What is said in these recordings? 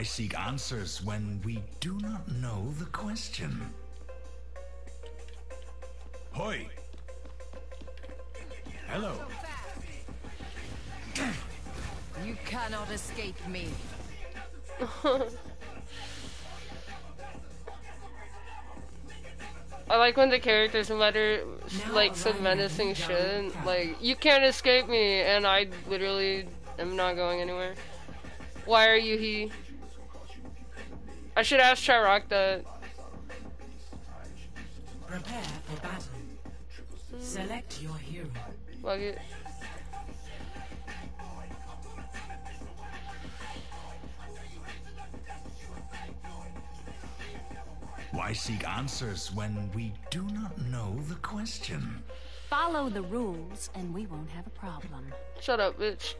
Why seek answers when we do not know the question? Hoi! Hello. You cannot escape me. I like when the characters mutter like some menacing shit. Like, you can't escape me, and I literally am not going anywhere. Why are you he? I should ask Chirac that. Prepare for battle. Select your hero. Fuck it. Why seek answers when we do not know the question? Follow the rules, and we won't have a problem. Shut up, bitch.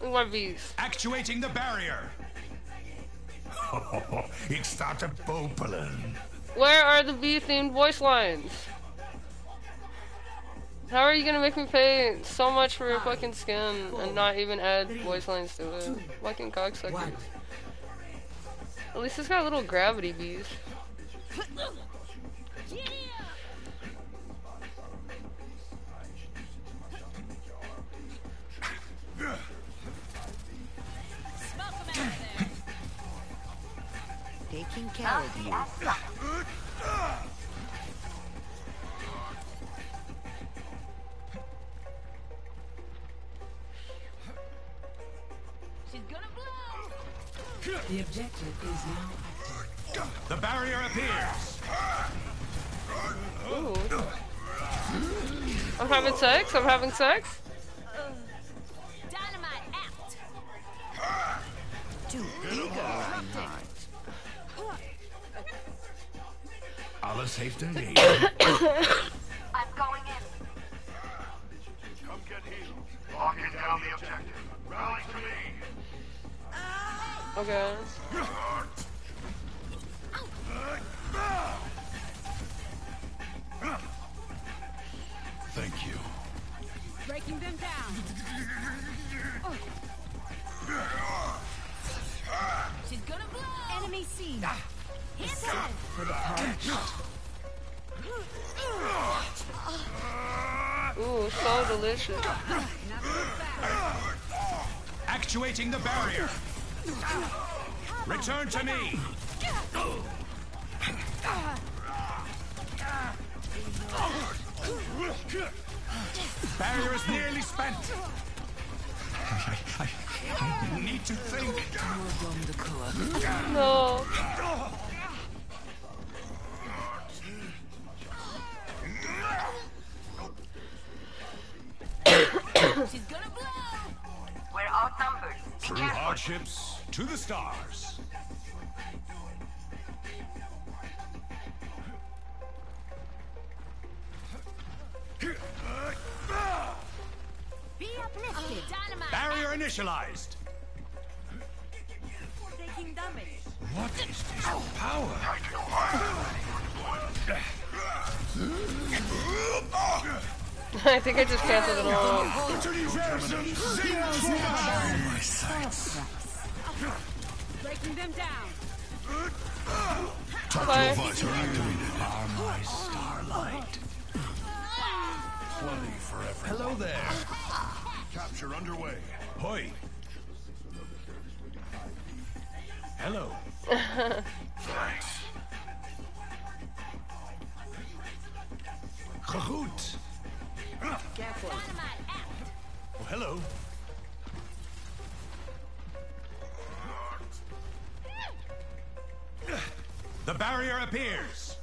Look at my V's. Actuating the barrier! Ik sta te popelen. Where are the V-themed voice lines? How are you gonna make me pay so much for your fucking skin and not even add voice lines to it? Fucking cocksuckers. At least it's got little gravity bees. Taking care of you. She's gonna blow! The objective is now active. The barrier appears! Ooh. I'm having sex? I'm having sex? Dynamite out! Too eager, Alles heeft een reden. I'm going in. Come get healed. Locking down the objective. Rally to me. Okay. Thank you. Breaking them down. She's gonna blow! Enemy seen. Hit her! For the punch. Ooh, so delicious. Actuating the barrier! Return to me! Barrier is nearly spent! I, I, I need to think. No. She's gonna blow! We're outnumbered. Be Through careful. hardships to the stars. Be uplifted! Oh, dynamite! Barrier initialized. Taking damage. What is this power? I think I just canceled it all. Breaking them down. Bye. Are my starlight. Plenty for everyone. Hello there. Capture underway. Hoi. Hello. Thanks. Gegroet. Careful. Oh, hello. The barrier appears.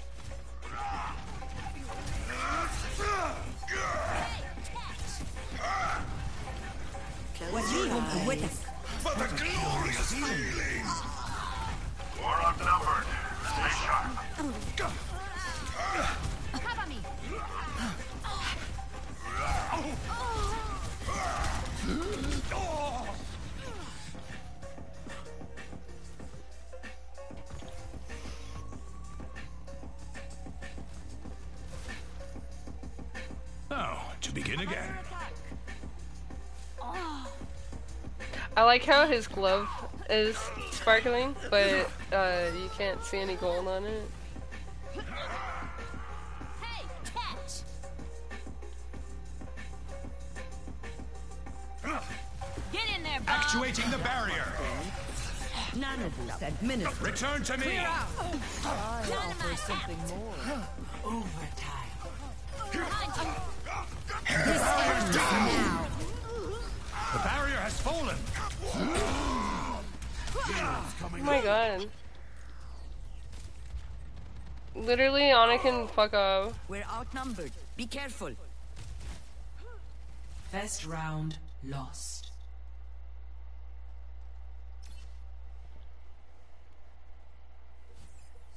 Close your eyes. What a glorious feeling! We're outnumbered. Stay sharp. I like how his glove is sparkling, but uh, you can't see any gold on it. Hey! Get in there, Bob! Actuating the barrier. Nano boost administered. Return to me. Dynamite Something more. Overtime. The barrier has fallen. Oh my god. Literally, Anna can fuck off. We're outnumbered. Be careful. First round lost.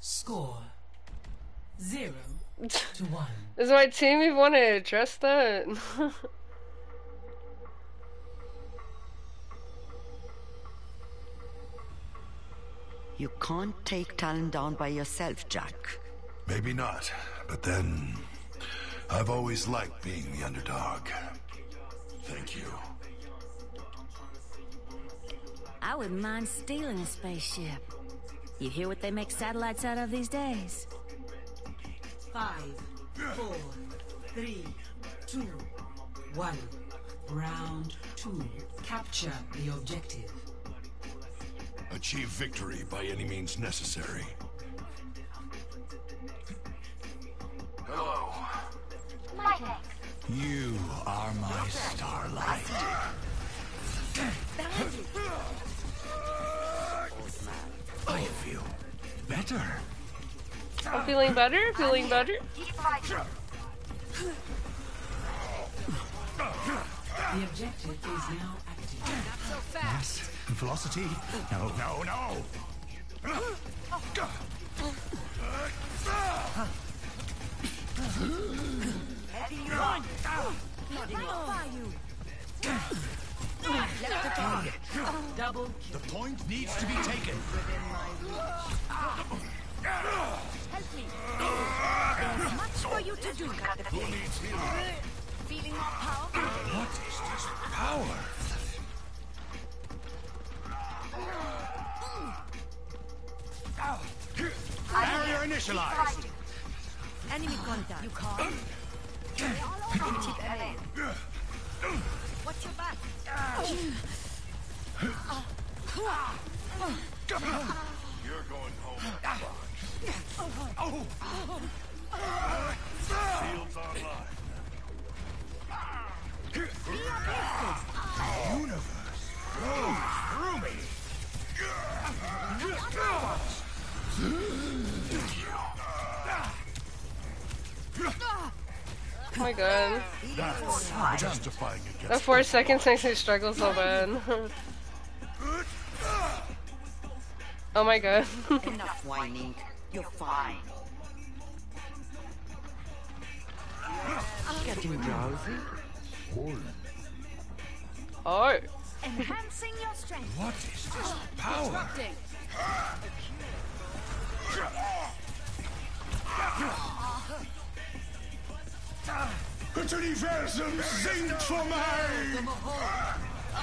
Score zero to one. Is my team even want to address that? You can't take Talon down by yourself, Jack. Maybe not, but then I've always liked being the underdog. Thank you. I wouldn't mind stealing a spaceship. You hear what they make satellites out of these days? Five, four, three, two, one. Round two. Capture the objective. Achieve victory by any means necessary. Hello. You are my starlight. I feel better. I'm feeling better, feeling better. The objective is now active. Not so Yes. Velocity. No, no, no. Double The point needs to be taken. Help me! There's much for you to do. Who needs healing? Feeling more powerful? What is this power? Barrier initialized. Enemy contact. You can't. Watch your back. You're going home. Oh, Shields online. universe flows Oh my god. That's justifying against That four seconds makes me struggle so bad. oh my god. Enough whining. You're fine. Getting drowsy? oh. Enhancing your strength. What is this power? Disrupting. Het universum zingt voor mij!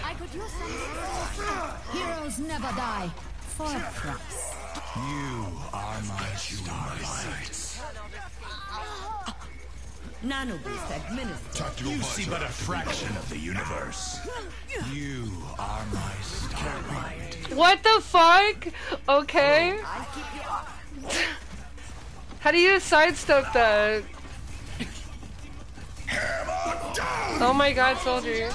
I could use some. Heroes never die. For a price. You are my starlight. Nano boost administered. You see but a fraction of the universe. You are my starlight. What the fuck? Okay. How do you sidestep that? Oh my god, soldier.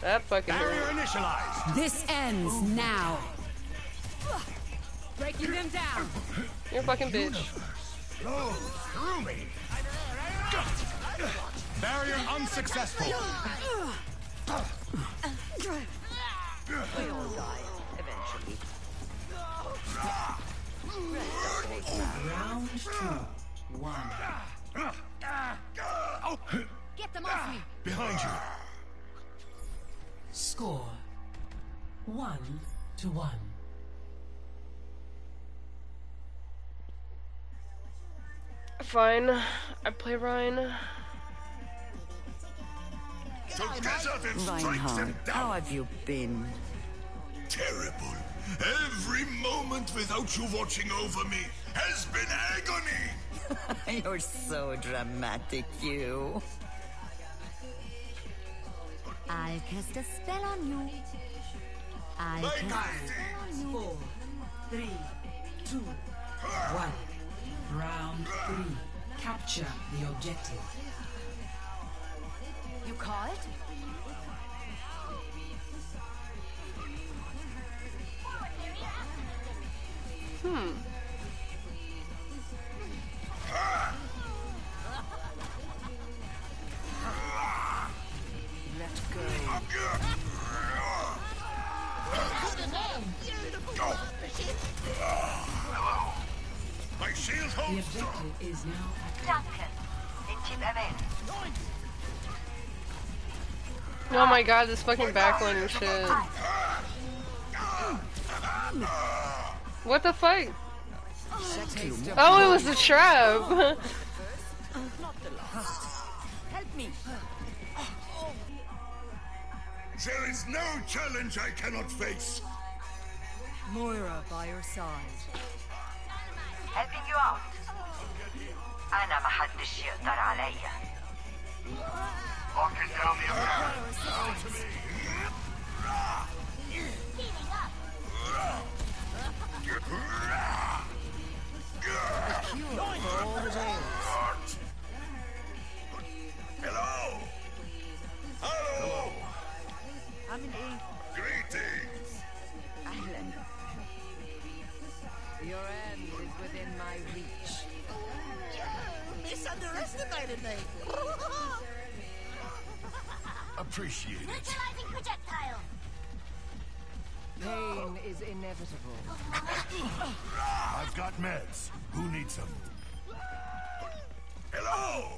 That fucking Barrier hurt. initialized. This ends now. Breaking them down. You're a fucking bitch. Flows through me. Barrier unsuccessful. We all die, eventually. Round two. One. Get them off me. Behind you. Score one to one. Fine. I play Ryan. Together then strike Reinhardt, them how have you been? Terrible. Every moment without you watching over me has been agony. You're so dramatic, you. I'll cast a spell on you. I'll My cast guiding. Four, three, two, one. Round three. Capture the objective. You call Hmm. Let go. My shield The holds strong. objective is now. Oh my god, this fucking backline shit. What the fuck? Oh, it was a trap. Help me. There is no challenge I cannot face. Moira by your side. Helping you out. أنا ما حدش يقدر عليا. Locking down the attack. Hello. Hello. I'm in A. Greetings. Island. Your end is within my reach. misunderestimated me. Appreciate it. Neutralizing projectile. Pain is inevitable. I've got meds. Who needs them? Hello.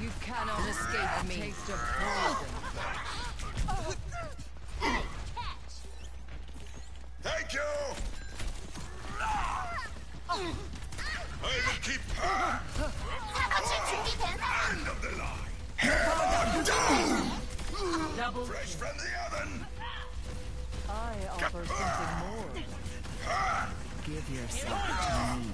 You cannot escape me. Taste of poison. Thank you. I will keep her. End of the line. Hammer down. Double Fresh from the oven. I offer something more. Give yourself to me.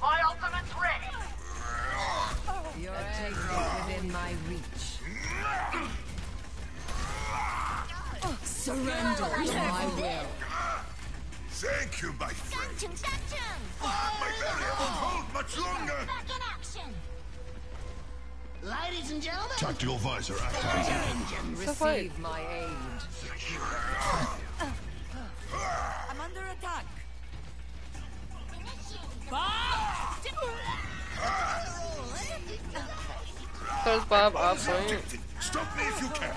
My ultimate's ready. Your end is within my reach. Surrender to my will. Thank you, my friend. Ah, my barrier won't hold much longer. Back in action. Ladies and gentlemen, Tactical visor activated. Receive my aid. I'm under attack. Throws Bob off point. Stop me if you can.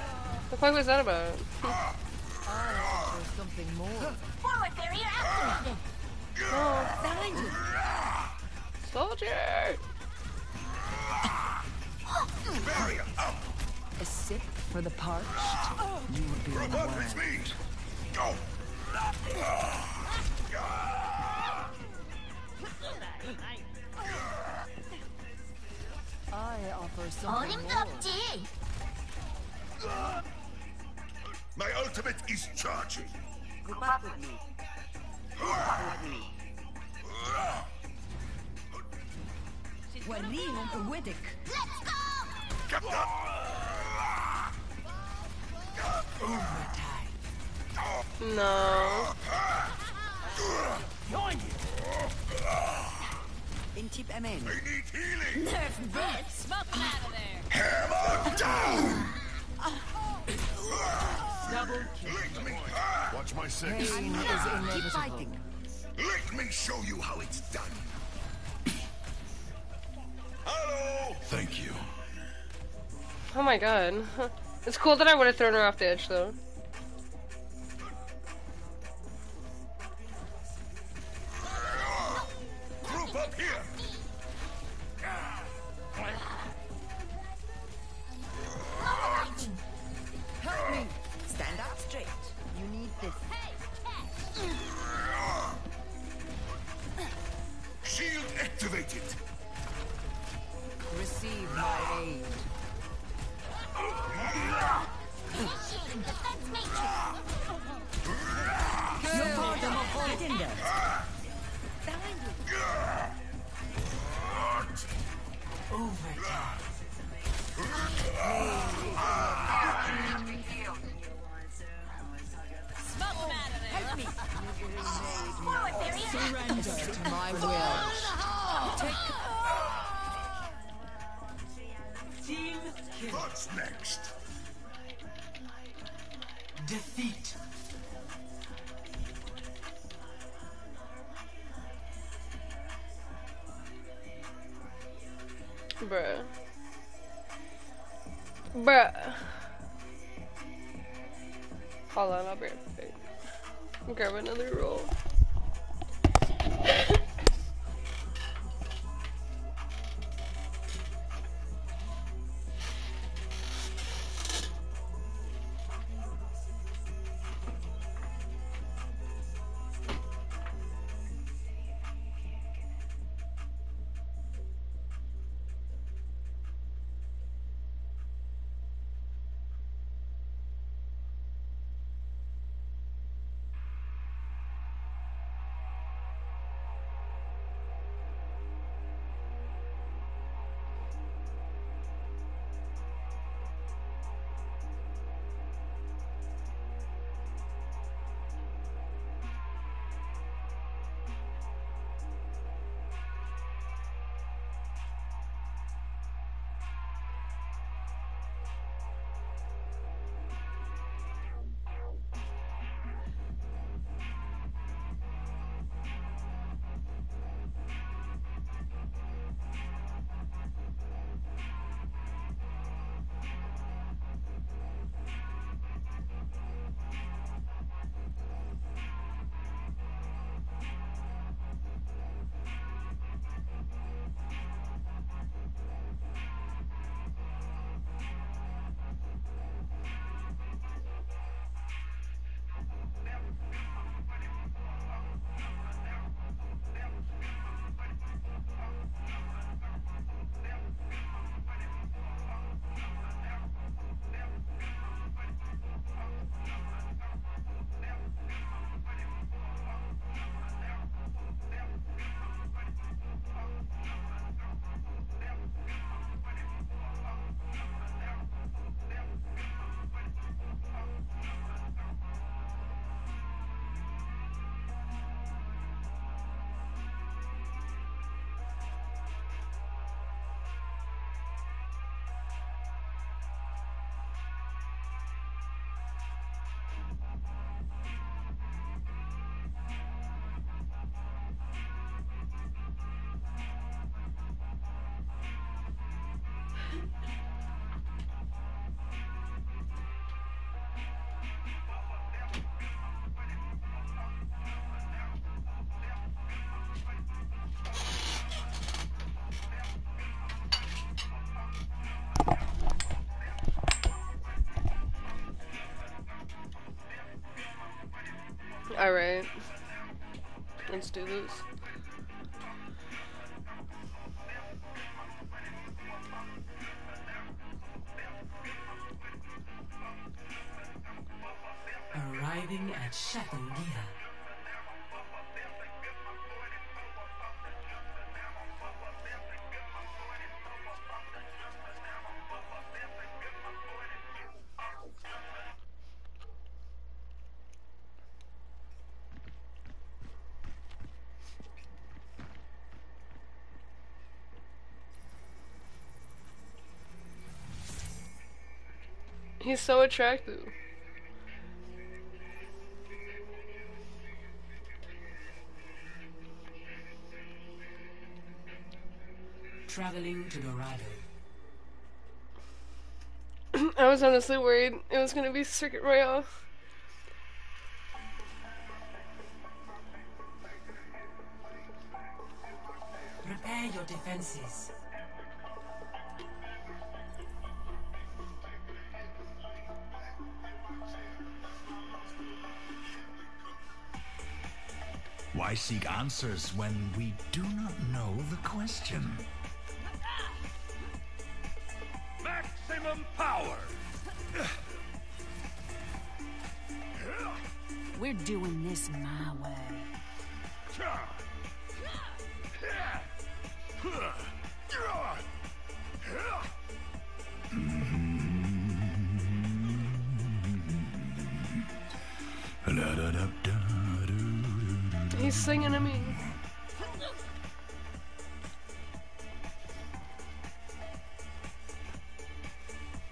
The fuck was that about? Ah. I'll something more. Forward barrier activated! Go behind you! Soldier! barrier up! A sip for the parched? You would be Rub up its! Go! I offer something more. My ultimate is charging. Group up with me. Group up with me. Walin and Widdick. Let's go! Captain! Over time. No. In tip I need healing. Nerf this. Smoke out of there. Hammer down. Ah double kill. Lick me. Ah. Watch my six. Pain is Keep inevitable. fighting. Let me show you how it's done. Hello. Thank you. Oh my god. It's cool that I would have thrown her off the edge though. Group up here. Bruh. Bruh. Hold on, I'll be right back. Grab another roll. Alright. Let's do this. Arriving at Shatangira. He's so attractive. Traveling to Dorado. I was honestly worried it was gonna be Circuit Royale. Prepare your defenses. Why seek answers when we do not know the question? Maximum power! We're doing this my way. Singing to me.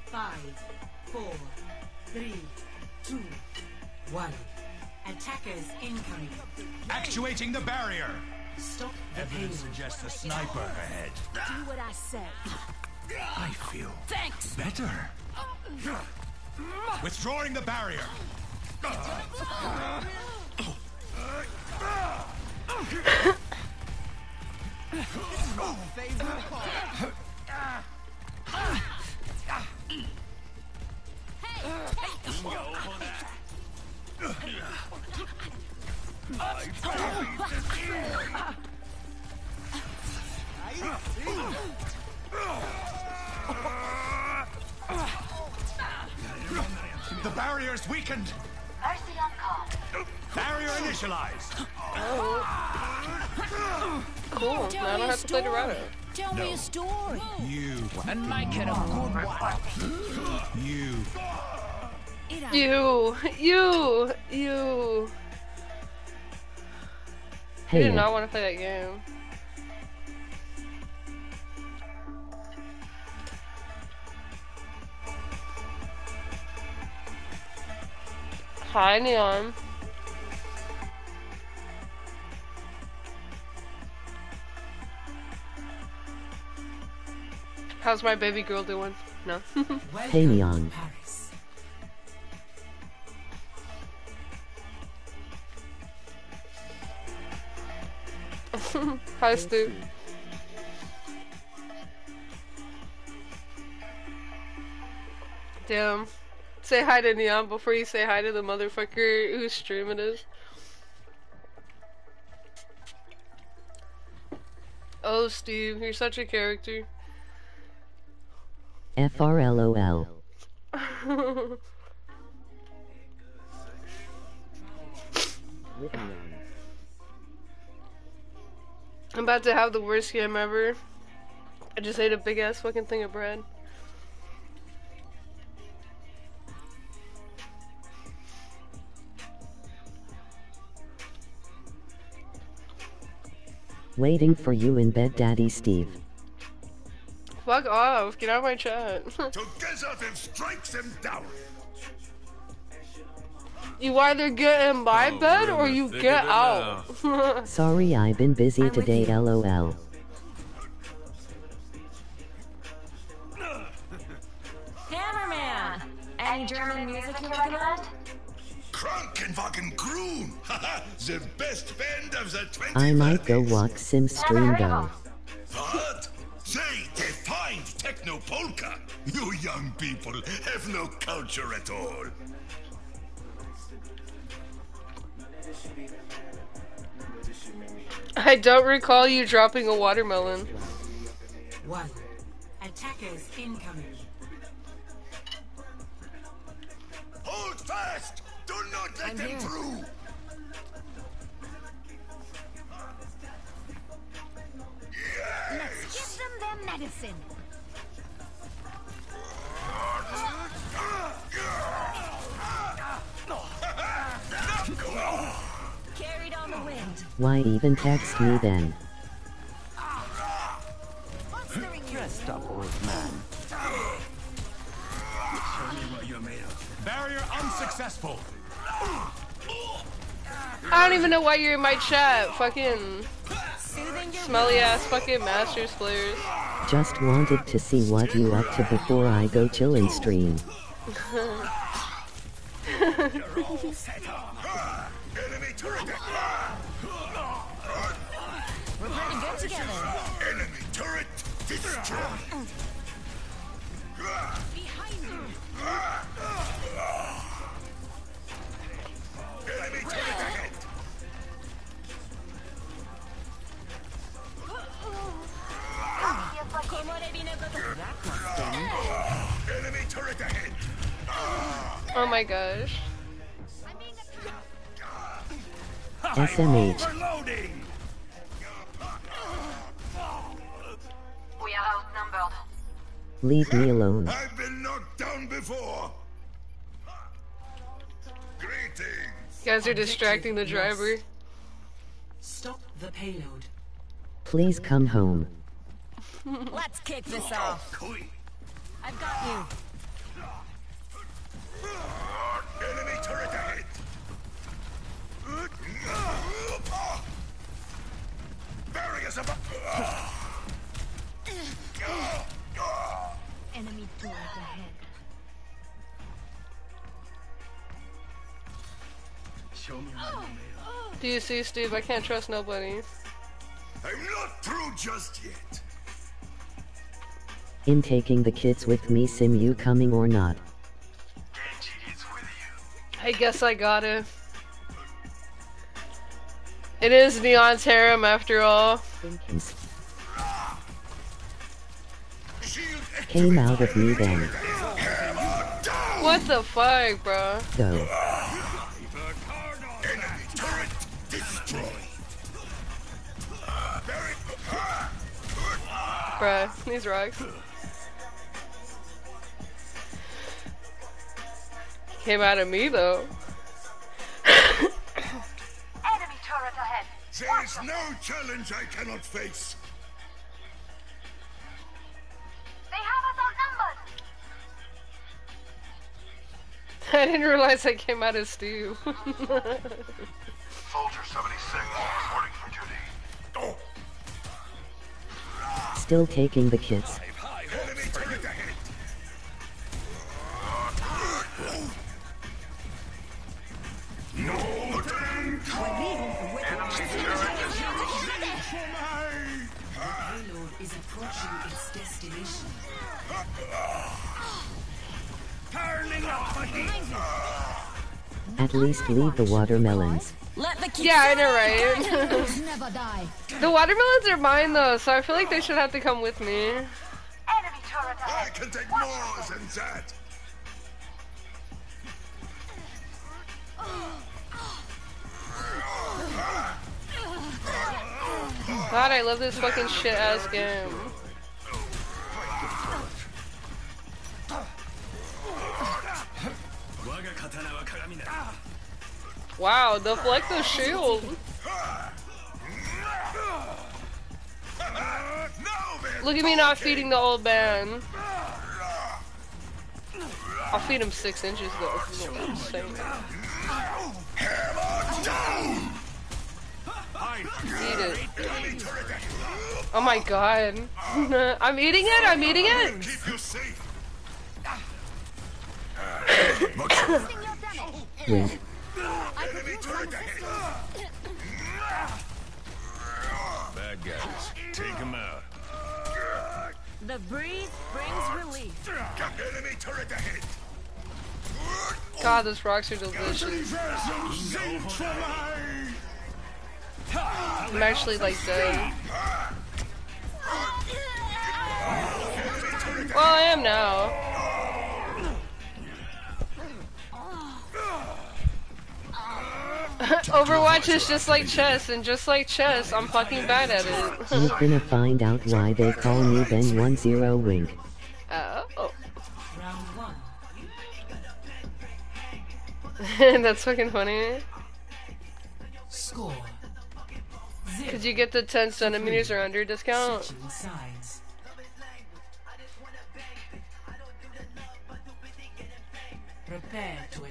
Five, four, three, two, one. Attackers incoming. Actuating the barrier. Stop the Evidence payload. suggests a sniper ahead. Do what I say. I feel Thanks. better. Uh, uh, uh. Withdrawing the barrier. The want to play that game. Hi, Neon. How's my baby girl doing? No. Hey, Neon. To Paris. Hi, Stu. Damn. Say hi to Neon before you say hi to the motherfucker whose stream it is. Oh, Steve, you're such a character. FRLOL. I'm about to have the worst game ever. I just ate a big ass fucking thing of bread. Waiting for you in bed, Daddy Steve. Fuck off, get out of my chat. Together them strikes them down. You either get in my Oh, bed or you get out. Sorry, I've been busy today, lol. Hammerman! Any German music you recommend? Krankenwagen Grun. Haha, the best band of the 20th. I might go walk sim stream though. What? They defined techno polka. You young people have no culture at all. I don't recall you dropping a watermelon. One. Attackers incoming. Hold fast! Do not let them through! Let's Give them their medicine. Why even text me then? Dressed up, old man. Barrier unsuccessful. I don't even know why you're in my chat. Fucking smelly ass fucking Masters players. Just wanted to see what you up to before I go chillin' stream. Oh my gosh. SMH. Overloading. We are outnumbered. Leave me alone. I've been knocked down before! Greetings! You guys are distracting the driver. Stop the payload. Please come home. Let's kick this off. I've got you. Enemy turret ahead. Barriers above. Enemy turret ahead. Oh. Do you see, Steve? I can't trust nobody. I'm not through just yet. In taking the kids with me sim you coming or not. I guess I gotta. It is Neon's harem after all. Came out of me then. What the fuck, bro? Go. Enemy turret destroyed. Bruh, these rocks. Came out of me though. Enemy turret ahead. There's no challenge I cannot face. They have us outnumbered. I didn't realize I came out as Steve. Soldier 76 reporting for duty. Oh, Still taking the kids. At least leave the watermelons. Let the kids yeah, I know, right? never die. the watermelons are mine though, so I feel like they should have to come with me. Enemy I can take more than that. God, I love this fucking shit ass game. Wow, deflect the shield. Look at me not feeding the old man. I'll feed him six inches though. if you know what I'm saying. Eat it. Enemy turret ahead. Oh my god. I'm eating it, I'm eating it. Keep you safe. Wink. Enemy turret ahead. Bad guys. Take them out. The breeze brings relief. Enemy turret ahead. God, those rocks are delicious. I'm actually like dead. Well, I am now. Overwatch is just like chess, and just like chess, I'm fucking bad at it. We're gonna find out why they call me Ben 10 Wink. Uh, oh. Round one. That's fucking funny. Score. Zero. Could you get the 10 centimeters or under discount? Prepare to attack.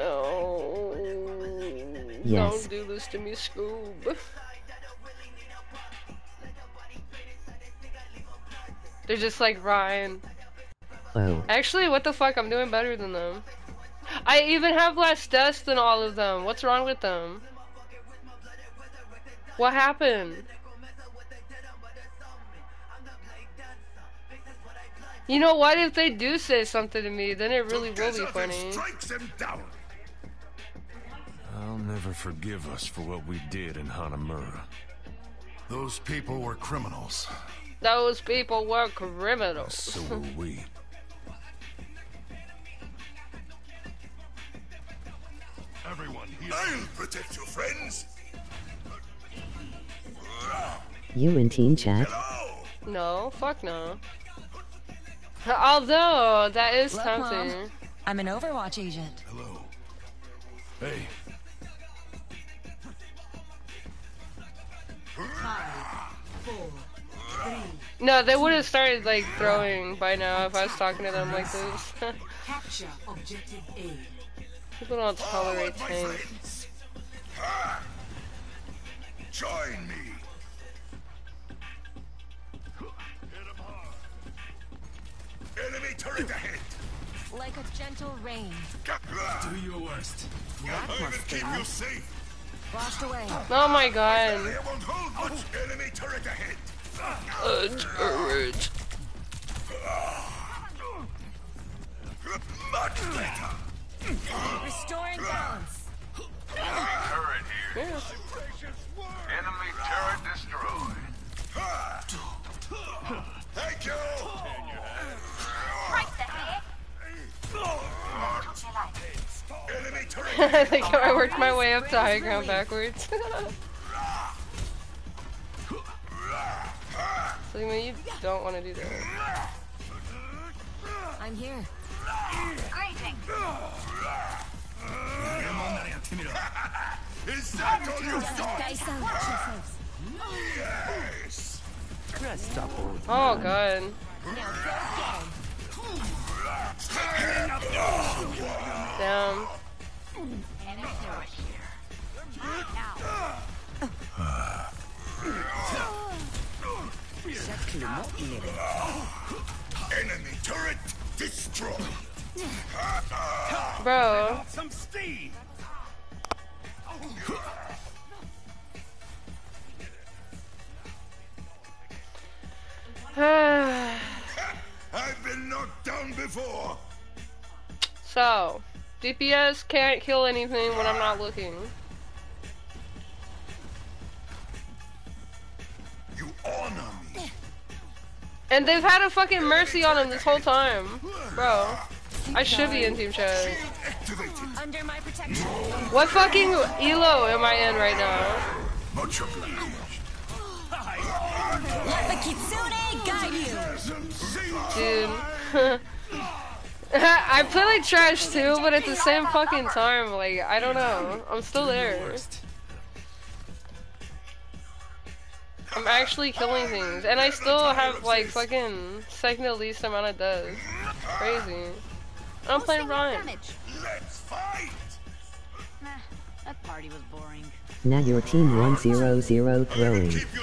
Oh. Yes. Don't do this to me, Scoob. They're just like Rein. Oh. Actually, what the fuck? I'm doing better than them. I even have less deaths than all of them. What's wrong with them? What happened? You know what? If they do say something to me, then it really will be funny. Strikes him down. I'll never forgive us for what we did in Hanamura. Those people were criminals. Those people were criminals. So were we. Everyone here. I'll protect you, friends. You in team chat? No, fuck no. Although, that is Look, tempting. Mom. I'm an Overwatch agent. Hello. Hey. Five, four, three. No, they would have started like throwing by now if I was talking to them like this. Capture objective A. People don't tolerate Forward, my tanks. Join me. Enemy turret ahead. Like a gentle rain. Do your worst. I will keep you safe. Washed away. Oh my god. They won't hold much. Enemy turret ahead. A turret. Much better. Restoring balance. Turret here. Yeah. Enemy turret destroyed. Thank you. I think I worked my way up to high ground backwards. so you don't want to do that? I'm here. Is that all you got? Guys, out. Watch yourselves. Yes. Press double. Oh god. Damn. Enemy turret destroyed. Bro. Some steam. I've been knocked down before. so, DPS can't kill anything when I'm not looking. You honor me. And they've had a fucking mercy on him this whole time. Bro. I should be in team chat. Under my protection. What fucking elo am I in right now? Much obliged. Let the kitsune guide you. Dude. I play like trash too, but at the same fucking time, like, I don't know. I'm still there. I'm actually killing things, and I still have like fucking second to least amount of deaths. Crazy. I'm playing Rein. Let's fight. That party was boring. Now your team 100 throwing. Keep you.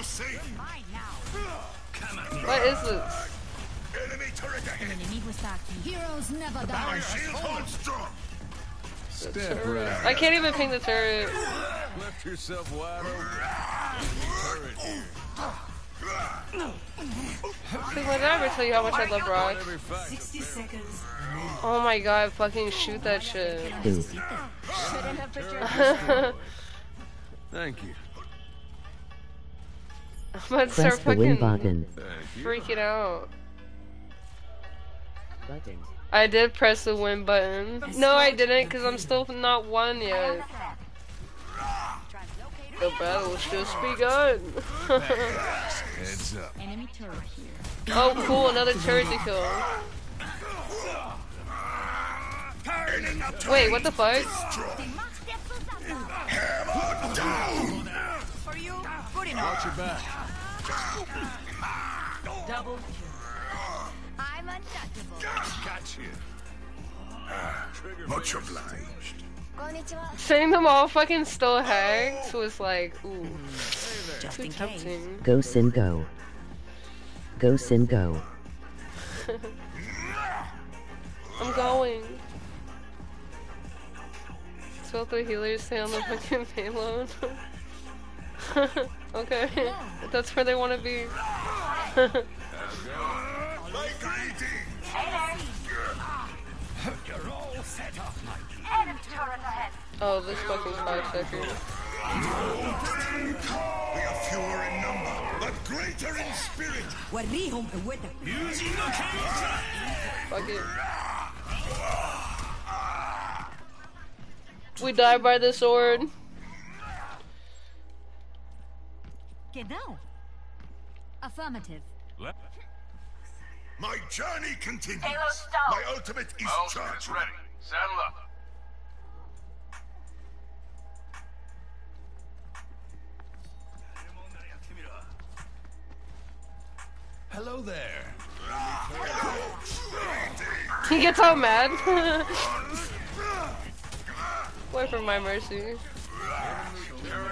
What is this? Enemy turret ahead. Heroes never My shield holds strong. Step right. I can't even ping the turret. Left yourself wide open. Turret. Cause did I ever tell you how much I love Brock? Every fight. 60 seconds. Oh my god, fucking shoot that shit. Who? I'm Thank you. about to start Press the win fucking freaking out. Button. I did press the win button. No, I didn't, because I'm still not won yet. The battle's just begun. Heads up. Enemy turret here. oh, cool, another turret to kill. Wait, what the fuck? Hammer down. For you, good Watch your back. Double Gotcha. Ah, much obliged. Konnichiwa. Seeing them all fucking still hacked was like, ooh, Just too in case. tempting. Go Sin Go. Go Sin Go. I'm going. So the healers stay on the fucking payload. okay, that's where they want to be. oh, this fucking five seconds. We are fewer in number, but greater in spirit. Fuck it. We die by the sword. Get down. Affirmative. My journey continues. Payload down. My ultimate is Ultimate is charged. ready. Saddle up. Hello there. He gets all mad. Wait for my Mercy.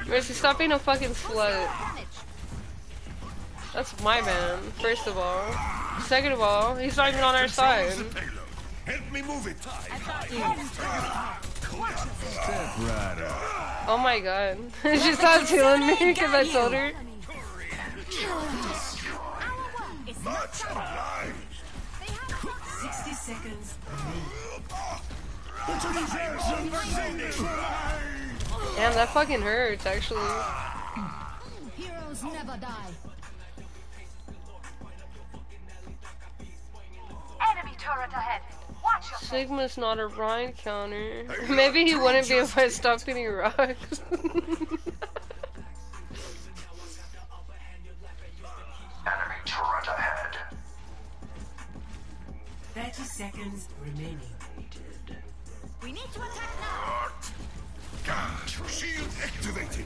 Mercy, stop being a fucking slut. That's my man, first of all. Second of all, he's not even on our side. Help me move it. Step right up. Oh my god. she stopped healing me because I told her. Much obliged. 60 seconds. Damn, that fucking hurts, actually. Heroes never die. Enemy turret ahead. Watch your Sigma's not a Rein counter. Maybe he wouldn't be if I stopped getting rocks. 30 seconds remaining. We need to attack now. Shield activated.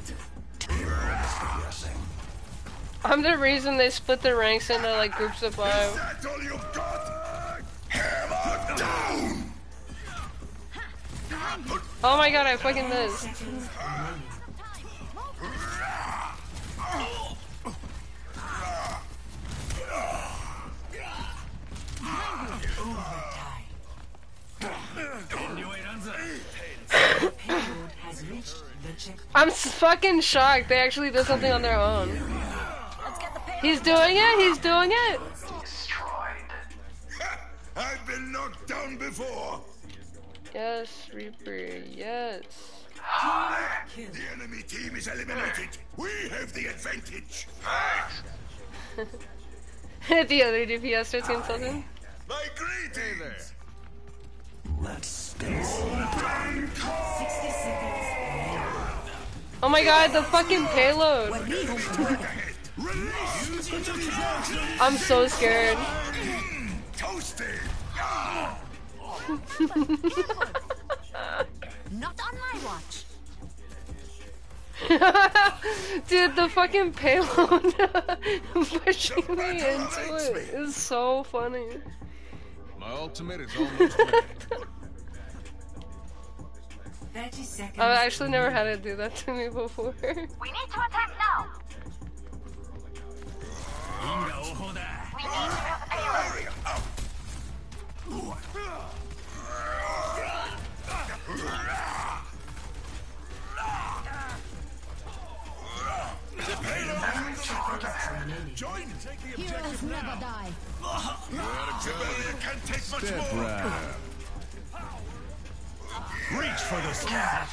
I'm the reason they split the ranks into like groups of five. That's all you've got. Hammer down. Oh my god, I fucking missed. Seconds remaining. Payload has reached the checkpoint. I'm fucking shocked. They actually did something on their own. Let's get the payload. He's doing it. He's doing it. I've been knocked down before. Yes, Reaper. Yes. The enemy team is eliminated. We have the advantage. the other DPS starts insulted. My greetings. Let's stay. 60 seconds remaining. Oh my god, the fucking payload. I'm so scared. Toasted. Not on my watch. Dude, the fucking payload pushing me into it is so funny. My ultimate is almost ready. 30 seconds. I've actually never had it do that to me before. We need to attack now. We need to have the payload. Hurry up. Join. Take the Heroes never die. Much Step more. right. Reach for the sky.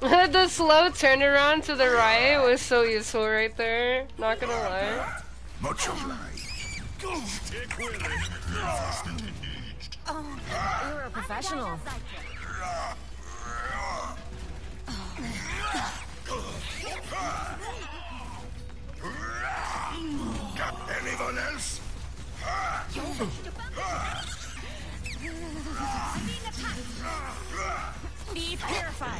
the slow turnaround to the right was so useful right there. Not gonna lie. Much obliged. Stick with it. You're a professional. Anyone else? Be purified.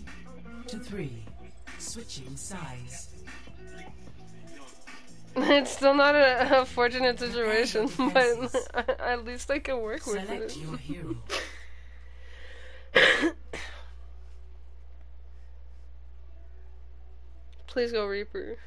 to three. Switching sides. It's still not a, a fortunate situation, but at least I can work with Select it. your hero. Please go Reaper.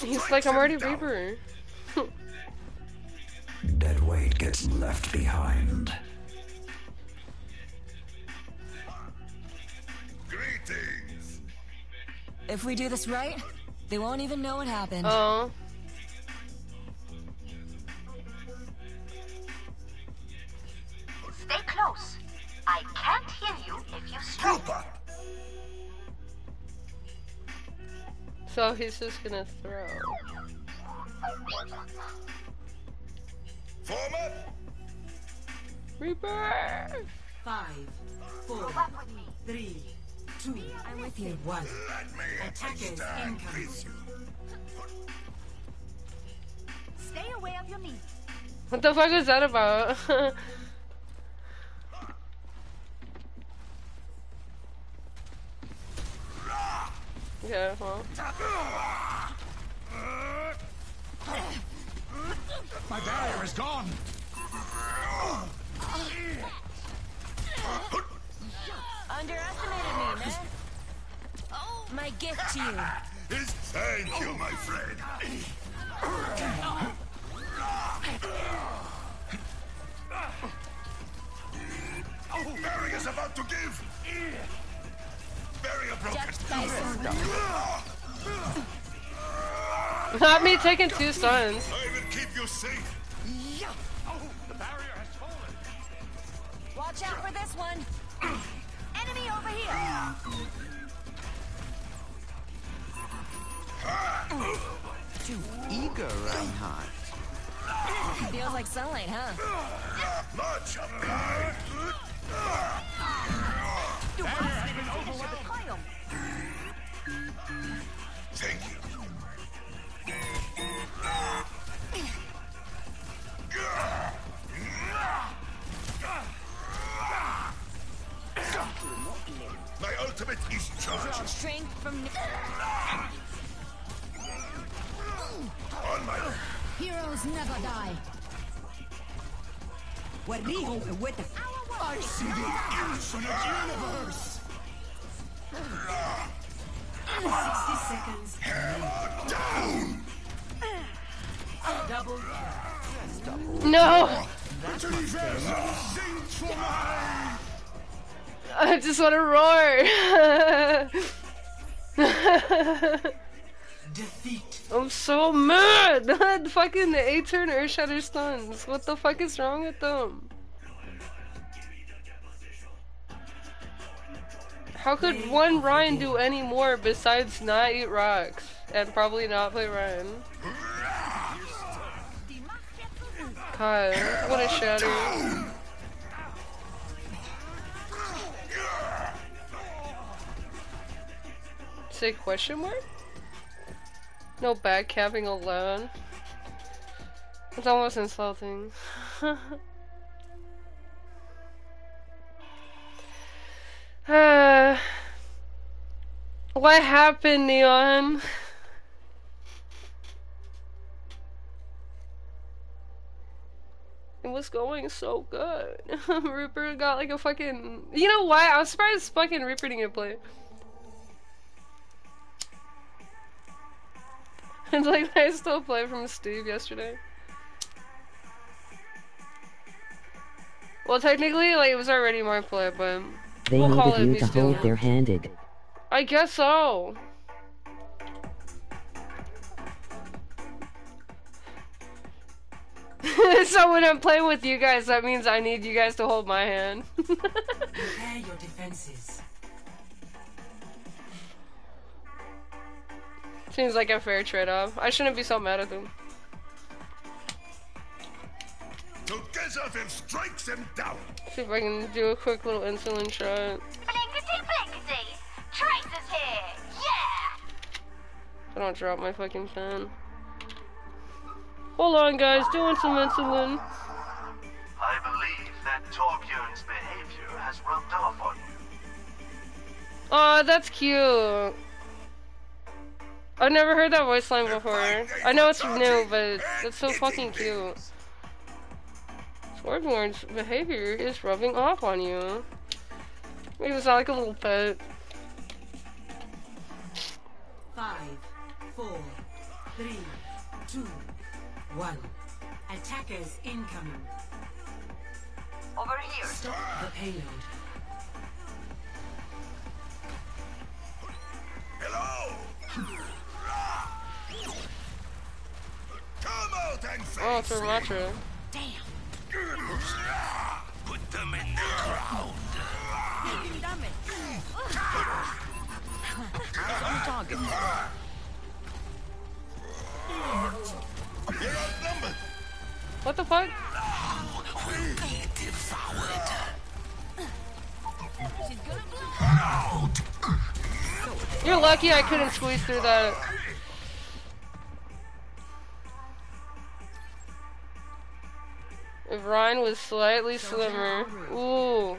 He's like, I'm already down. Reaper. Dead weight gets left behind. Greetings. If we do this right, they won't even know what happened. Oh. Stay close. I can't hear you if you strike. So he's just gonna throw. Form up. Reaper! Five, four, three, two, I'm with you. one. Attackers incoming. Stay away of your meat. What the fuck is that about? My barrier is gone. Underestimated me, man. My gift to you. Is thank you, my friend. Oh, Barry is about to give. Barrier broken. Not me taking two stuns. I will keep you safe. Oh, the barrier has fallen. Watch out for this one. Enemy over here. Too eager, Reinhardt. Feels like sunlight, huh? Much obliged. Thank you. My ultimate is charged. Strength from. On my way. Heroes never die. Guerrijo with the I see the infinite universe. 60 seconds. Down. Double. No! To the vessel, sing for my... I just want to roar! Defeat. I'm so mad! Fucking A turn Earthshatter stuns. What the fuck is wrong with them? How could one Rein do any more besides not eat rocks? And probably not play Rein? God, what a shatter. Say question mark? No backcapping alone. It's almost insulting. uh, what happened, Neon? It was going so good. Rupert got like a fucking. You know what? I'm surprised fucking Rupert didn't play. It's like I still play from Steve yesterday. Well, technically, like it was already my play, but They we'll needed you to still. hold their handed. I guess so. so when I'm playing with you guys, that means I need you guys to hold my hand. Prepare your defenses. Seems like a fair trade-off. I shouldn't be so mad at them. Together we'll strike them down. See if I can do a quick little insulin shot. Blinkety blinkety. Trace is here. Yeah. I don't drop my fucking pen. Hold on, guys. Doing some insulin. I believe that Torbjorn's behavior has rubbed off on you. Aw, that's cute. I've never heard that voice line before. I know it's new, but it's so fucking cute. Torbjorn's behavior is rubbing off on you. Makes was like a little pet. Five, Four, three, two, one. Attackers incoming. Over here. Stop the payload. Hello! Come out and face Oh, it's a me. Ramattra. Put them in the ground. Target. You're outnumbered. What the fuck? You're lucky I couldn't squeeze through that. If Rein was slightly slimmer. Ooh.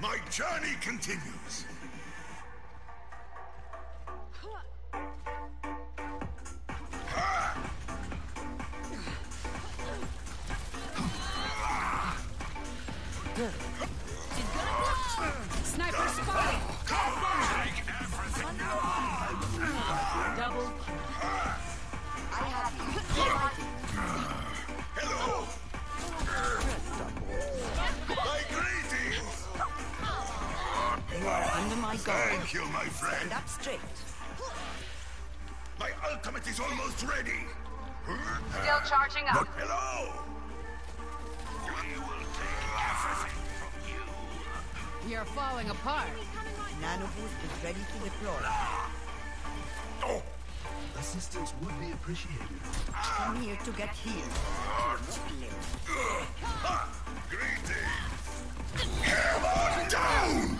My journey continues. Under my guard. Thank you, my friend. Stand up straight. My ultimate is almost ready. Still charging up. But hello. We will take everything from you. You're falling apart. Nano boost is ready to deploy. Oh, Assistance would be appreciated. I'm here to get healed. ah, greetings. Hammer down.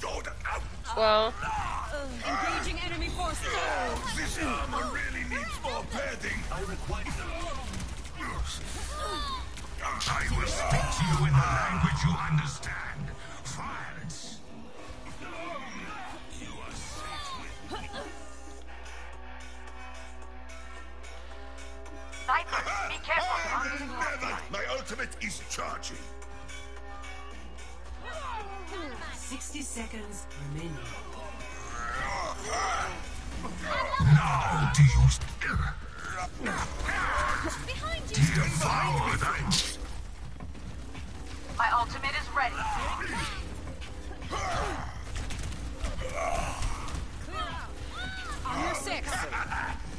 Don't. Well, Engaging enemy forces. This armor really needs more padding. I require I will speak to you in the language you understand. Violence. You are safe with me. Sniper, be careful. Never. My ultimate is charging. 60 seconds remaining. Now do you Behind you. devour them? My ultimate is ready. On your six.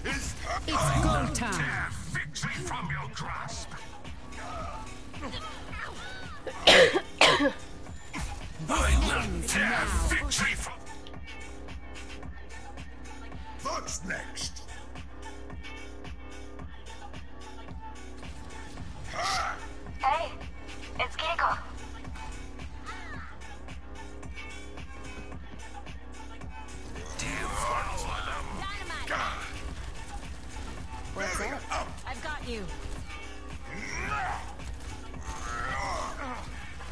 Is It's go time. tear victory from your grasp? I will tear victory from. What's next? Hey, it's Kiko. Devour them. What's Bury up? up. I've got you.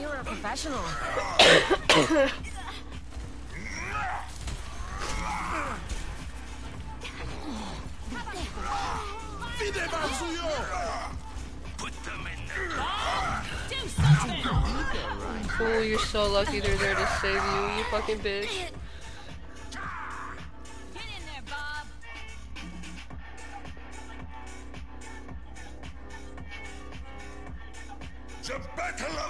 Thought you were a professional. Put them in the Do something. Fool, you're so lucky they're there to save you, you fucking bitch. Get in there, Bob. The battle awaits me.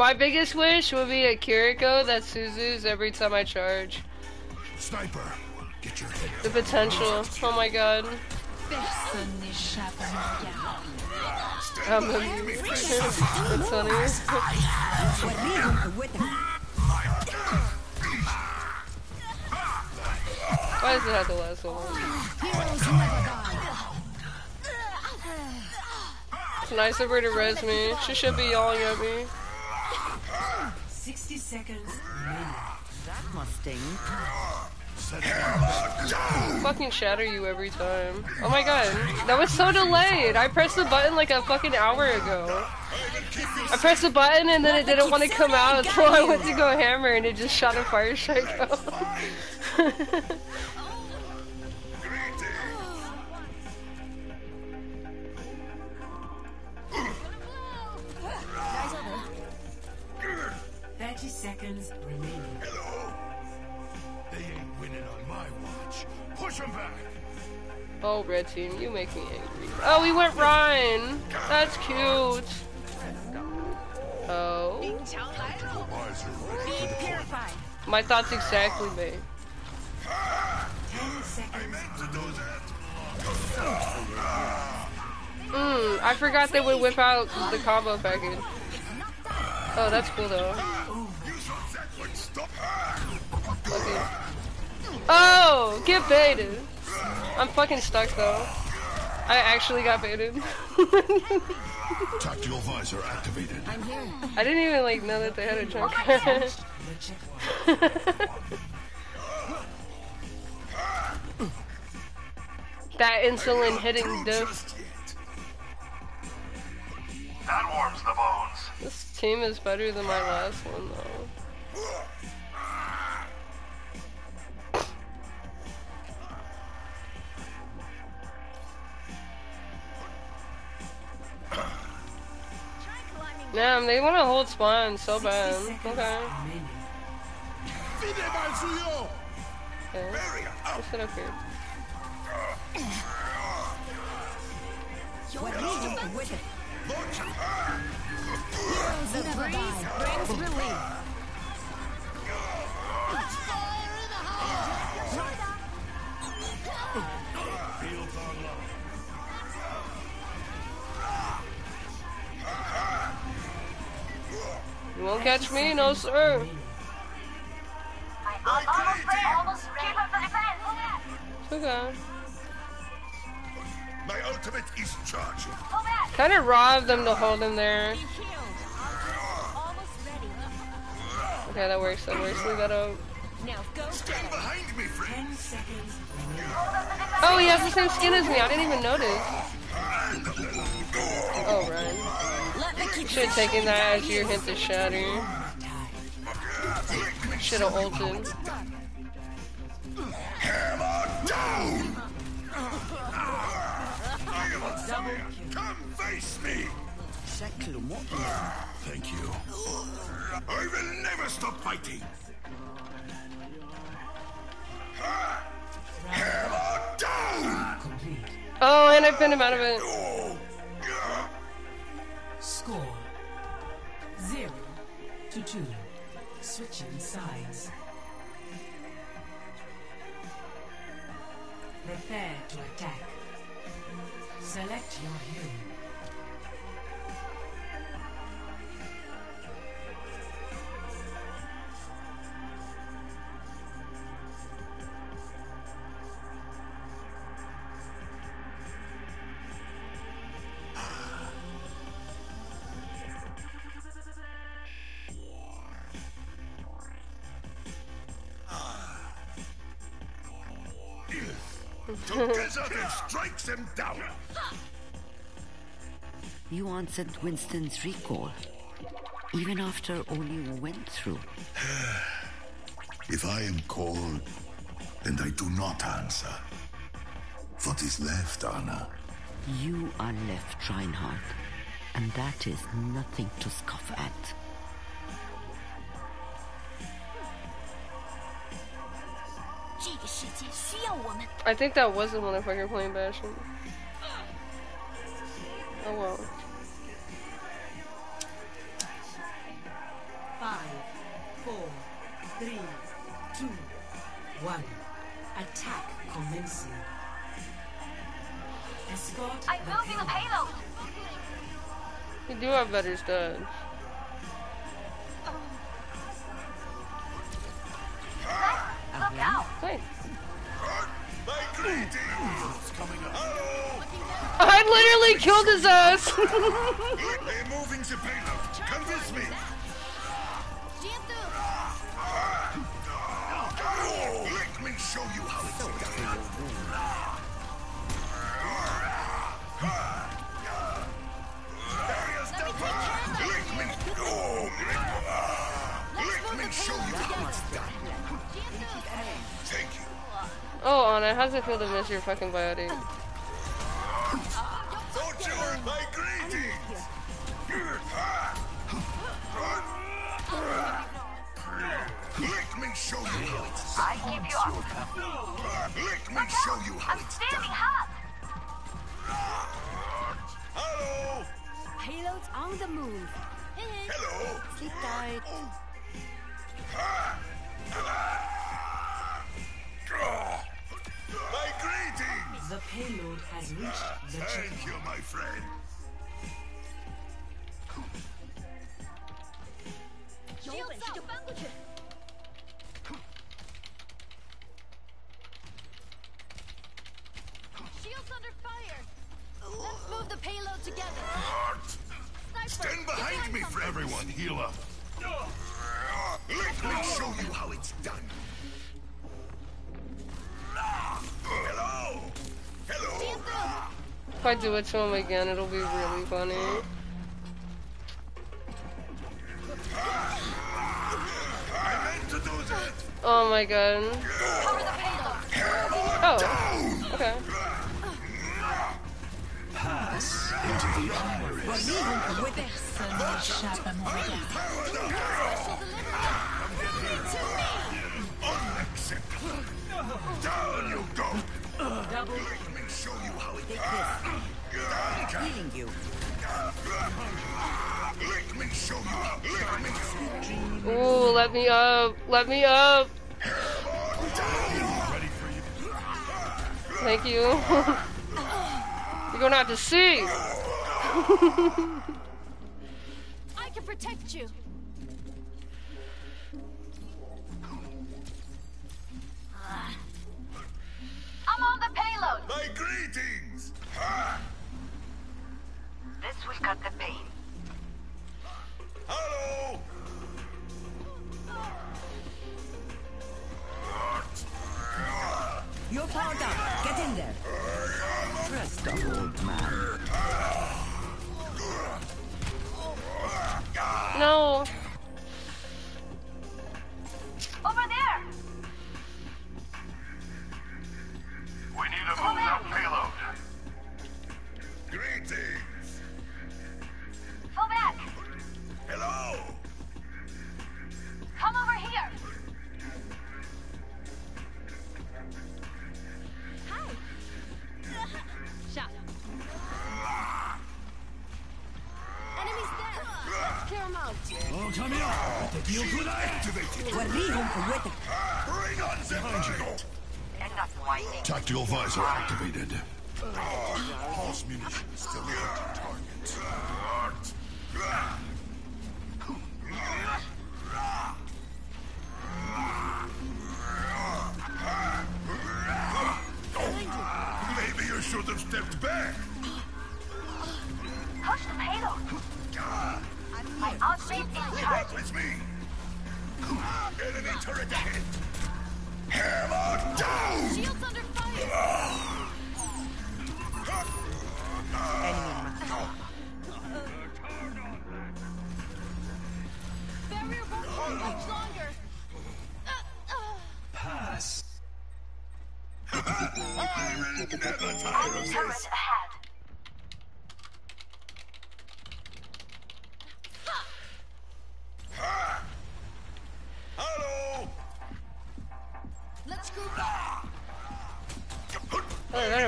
My biggest wish would be a Kiriko that Suzu's every time I charge. Sniper, get your head. The potential. Oh my god. Personne n'échappe à mon regard. Um, that's funny. Why does it have to last so long? It's nice of her to res me. She should be yelling at me. 60 seconds. That must sting. Fucking shatter you every time. Oh my god, that was so delayed. I pressed the button like a fucking hour ago. I pressed the button and then it didn't want to come out, so I went to go hammer and it just shot a fire strike out. seconds remaining. They ain't winning on my watch. Push them back. oh, red team, you make me angry. Oh, we went Rein. That's cute. Oh, Tactical visor ready for deployment. my thoughts exactly, babe. Mmm, I forgot they would whip out the combo package. Oh, that's cool though. Okay. Oh, get baited. I'm fucking stuck though. I actually got baited. Tactical visor activated. I'm here. I didn't even like know that they had a oh jump. that insulin hitting diff. That warms the bones. This team is better than my last one though. Damn, they want to hold spawn so bad. Okay. Okay. Sit up here. The breeze brings relief. You won't catch me, no sir. I'm almost there. Almost Keep up the defense. Okay. My ultimate is charging. Go back. Kind of robbed them to hold him there. Okay, that works. That works. Leave that out. Now go Stand behind me, friend. Ten seconds. Oh, he has the same skin as me. I didn't even notice. Oh, Rein. Let Should have taken that as your hint to shatter. Should have ulted. Hammer down! Come face me! Thank you. I will never stop fighting. Hammer down! Oh, and I pinned him out of it. To two. Switching sides. Prepare to attack. Select your hero. Then him down. You answered Winston's recall. Even after all you went through. If I am called, then I do not answer. What is left, Ana? You are left, Reinhardt. And that is nothing to scoff at see a woman. I think that was the motherfucker playing Bastion. Oh well. Five, four, three, two, one. Attack commencing. Escort. I'm moving the payload. You do have better studs. Look out! Wait. I literally killed his ass. They're moving the payload. Come me. Let me show you how oh, Ana, how's it feel to miss your fucking biotic? Don't you hurt my greetings. Let me show you how it's I keep you up. Let me show you how I'm it's standing done. hot. Hello. Payload's on the move. Hello. Sleep tight. Oh. My greetings! The payload has reached ah, the Thank checkpoint. you, my friend. Shields under fire! Let's move the payload together! Heart! Stand behind me, for Everyone, heal up! Let me show you how it's done! Hello. Hello. If I do it to him again, it'll be really funny. I meant to do that. Oh my god. Cover the payload. Oh. Okay. Pass into the iris. Unacceptable. Down you go. Let me show you how it's done. Healing you. Let me show you how. Let me. Ooh, let me up. Let me up. Thank you. You're gonna have to see. I can protect you. My greetings. This will cut the pain. Hello. You're powered up. Get in there. Trust the old man. No.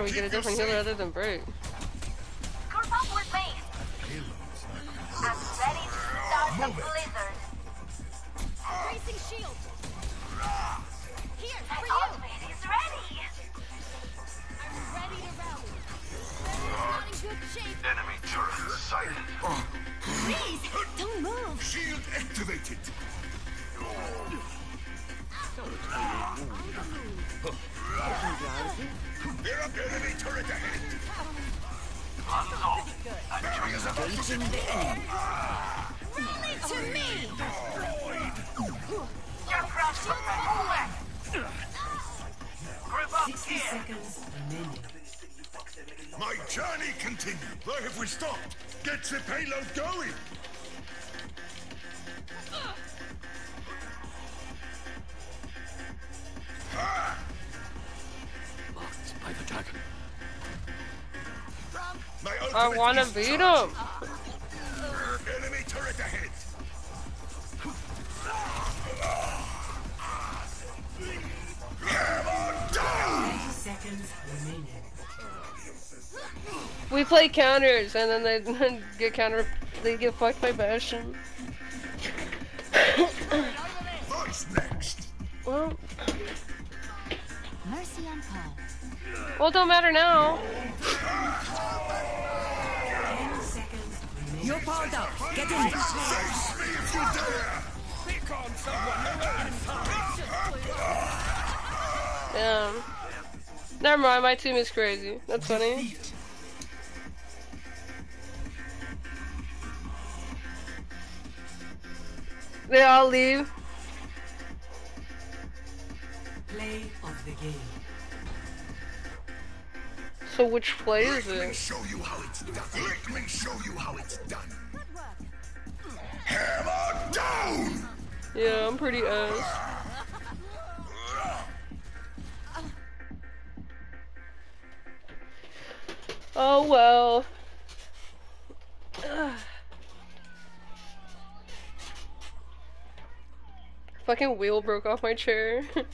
Better we get a different healer other than break. I wanna beat him. Enemy turret ahead. Hammer down! 30 seconds remaining. We play counters and then they get counter. They get fucked by Bastion. What's next? Well, Mercy on call. well, don't matter now. 10. You're powered up. Get in. Face me if you dare! Pick on someone. Damn. Never mind, my team is crazy. That's funny. They all leave. Play of the game. So which play is Let me it? show you how it's done. Let me show you how it's done. Hammer down! Yeah, I'm pretty ass. Oh well. Ugh. Fucking wheel broke off my chair.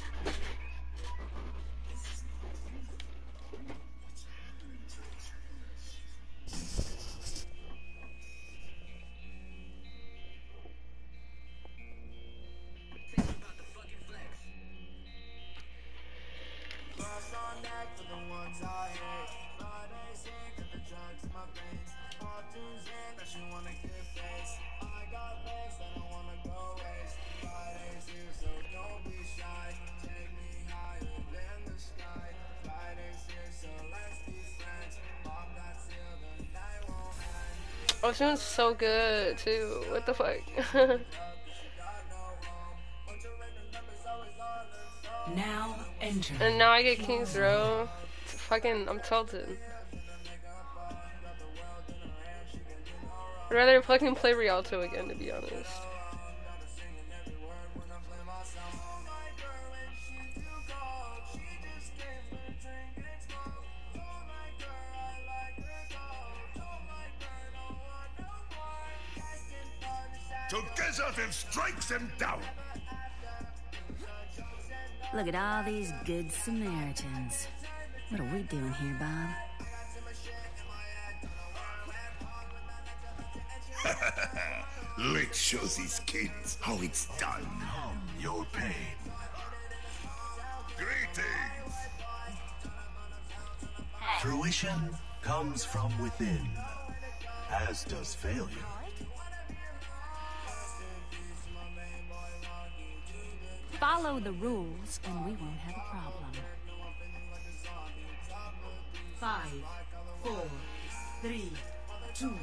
Oh, I was doing so good too. What the fuck? Now enter. and now I get King's Row. Fucking, I'm tilted. I'd rather fucking play Rialto again, to be honest. Together then strike them down. Look at all these good Samaritans. What are we doing here, Bob? Let's show these kids how it's done. Numb your pain. Greetings. Fruition comes from within, as does failure. Follow the rules, and we won't have a problem. Five, four, three, two,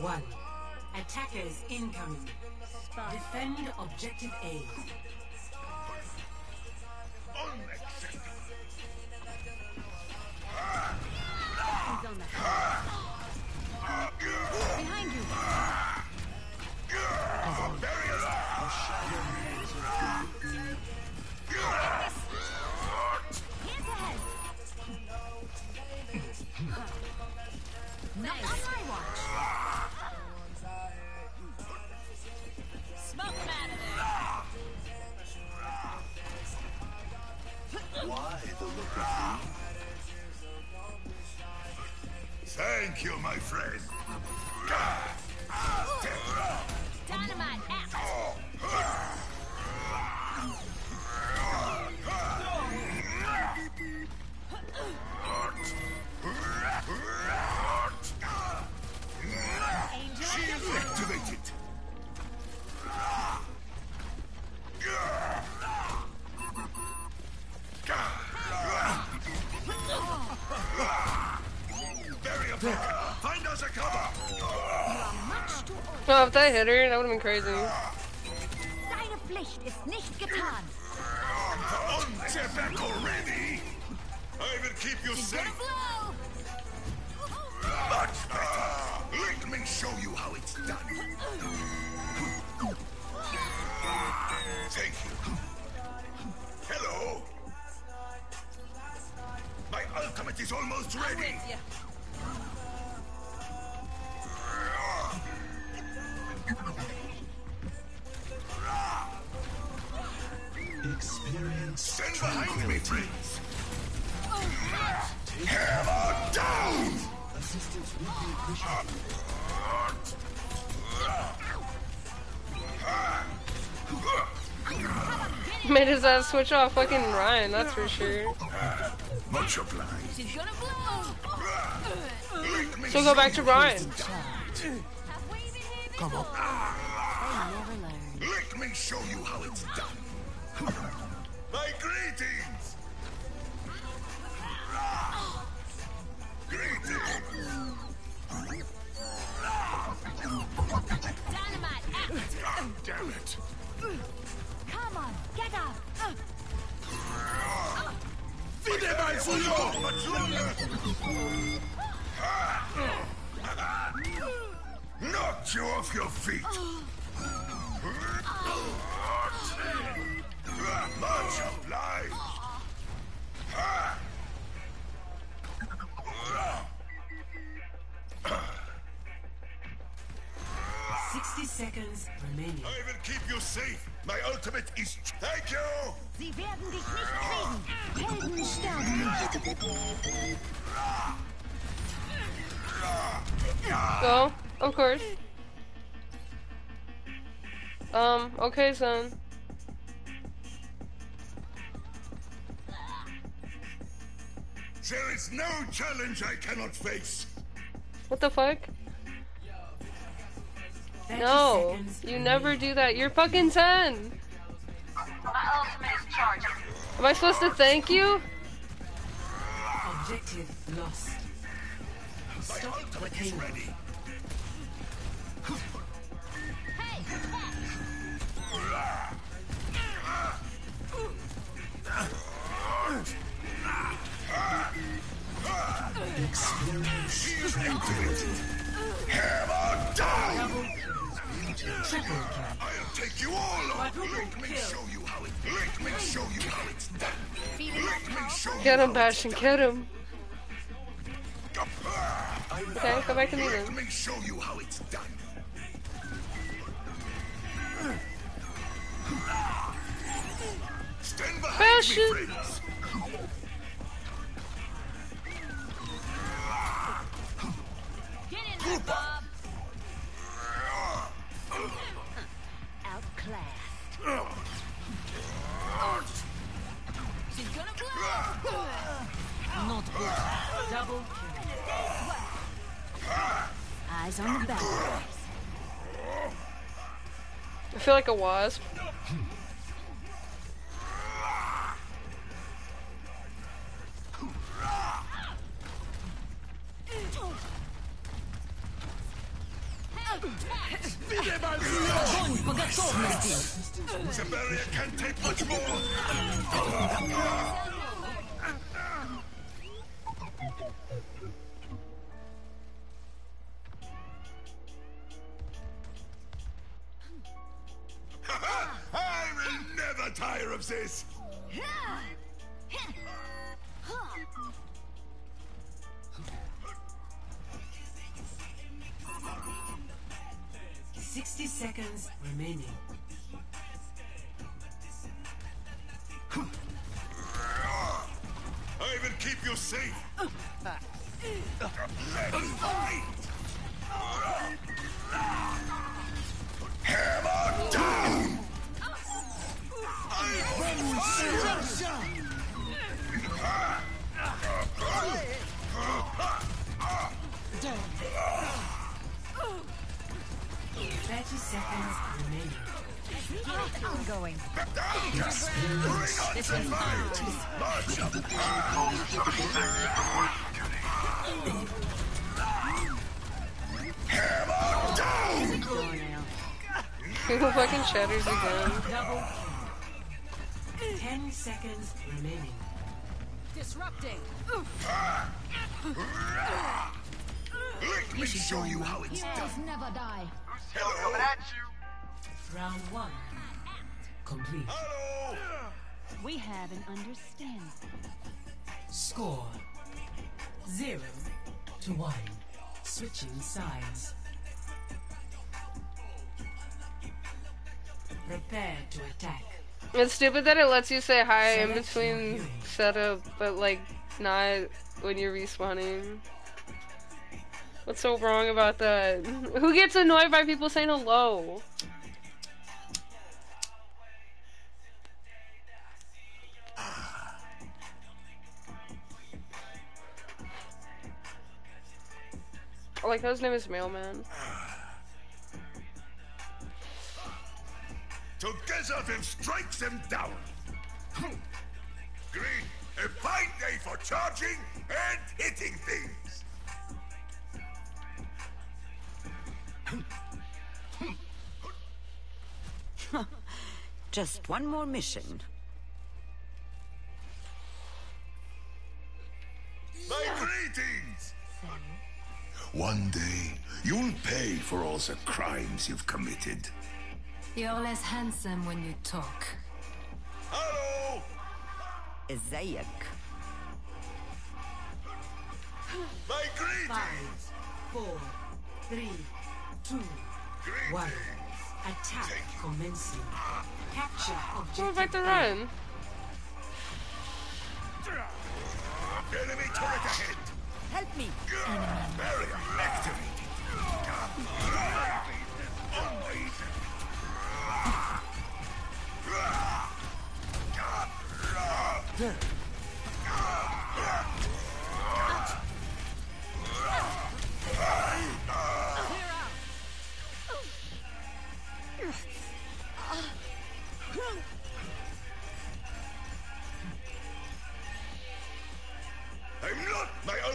one. Attackers incoming. Defend objective A. Behind you. Hands Thank you, my friend. Dynamite Oh, if that hit her, that would have been crazy. Deine Pflicht ist nicht getan. I will keep you safe. Much better. Let me show you how it's done. Thank you. Hello. My ultimate is almost ready. Made his ass switch off fucking Rein, that's for sure. Much obliged. She's gonna blow. Let me So go back to show Ryan. Come on. Let me show you how it's done. My greetings. Greetings. Knocked you off your feet. Much obliged. Sixty seconds remaining. I will keep you safe. My ultimate is. Thank you. Sie werden dich nicht kriegen. Helden sterben nicht. Go, of course. Um, okay, son. There is no challenge I cannot face. What the fuck? 30 No, you never do that. You're fucking 10. My ultimate is charging. Am I supposed to thank you? Objective lost. Stop the ultimate is payload. ready. She's activated. Hammer down! Triple kill. I'll take you all on. Let me show you how it. Let me show you how it's done. Let me show you. Get him, Bastion, get him. Okay, go back to me Let then. me show you how it's done. Stand behind Bastion. me, friends. Get in there, Bob. On the battle. I feel like a wasp. Shatters again? Ten seconds remaining. Disrupting. Let me show you how it's done. Heroes never die. Lucio coming at you. Round one. Complete. We have an understanding. Score. Zero to one. Switching sides. Prepare to attack. It's stupid that it lets you say hi in between setup, but like not when you're respawning. What's so wrong about that? Who gets annoyed by people saying hello? I like how his name is Mailman. Together them strikes them down. Green, a fine day for charging and hitting things. Just one more mission. My greetings! One day, you'll pay for all the crimes you've committed. You're less handsome when you talk. Hello! ازيك My greetings! Five, four, three, two, one. Attack commencing. Capture We're objective. about to A. run. Enemy turret ahead! Help me! Barrier activated!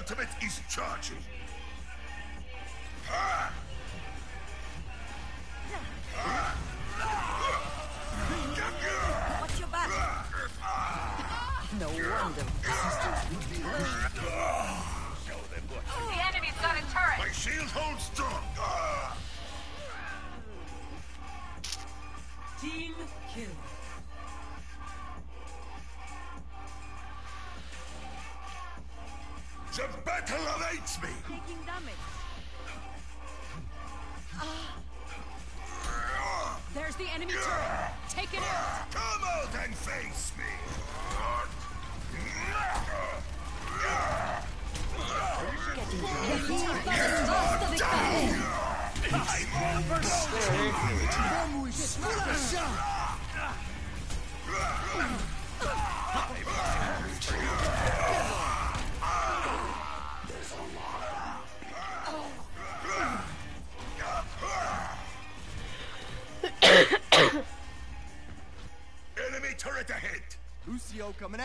Ultimate is charging! Battle awaits me! Taking damage.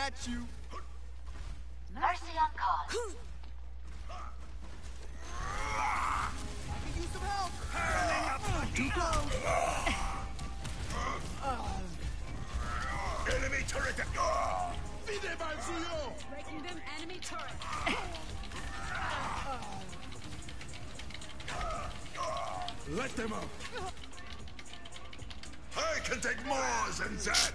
At you. Mercy on call. Use some help. Too close. Enemy turret ahead! Fide Balsuyo. Breaking them enemy turret. Let them out. I can take more than that!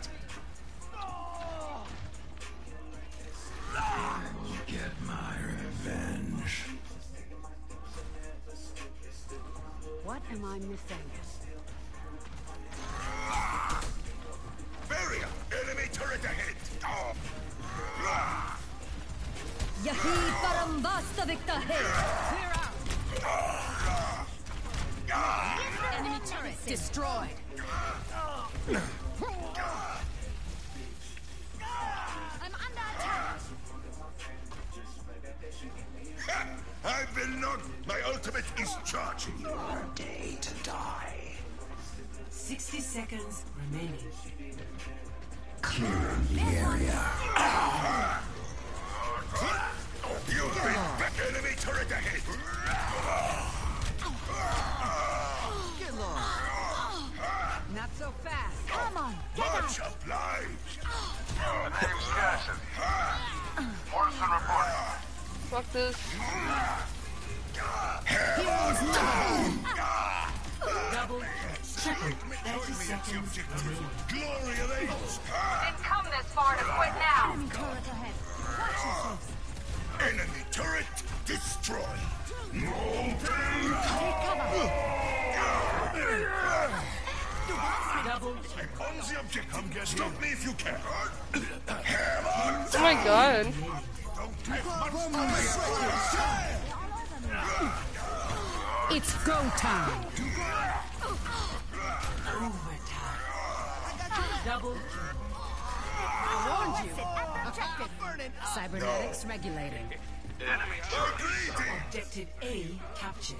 Captured.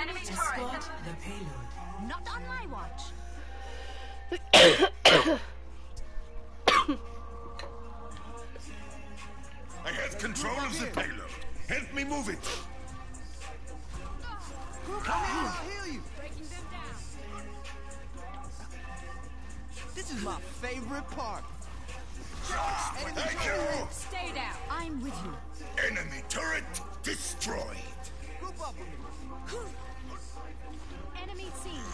Enemy turret. Escort the payload. Not on my watch. I have control of the payload. Help me move it. Come here, I'll heal you. This is my favorite part. Thank you. Stay down. I'm with you. Enemy turret destroyed. Group up with me. Enemy seen.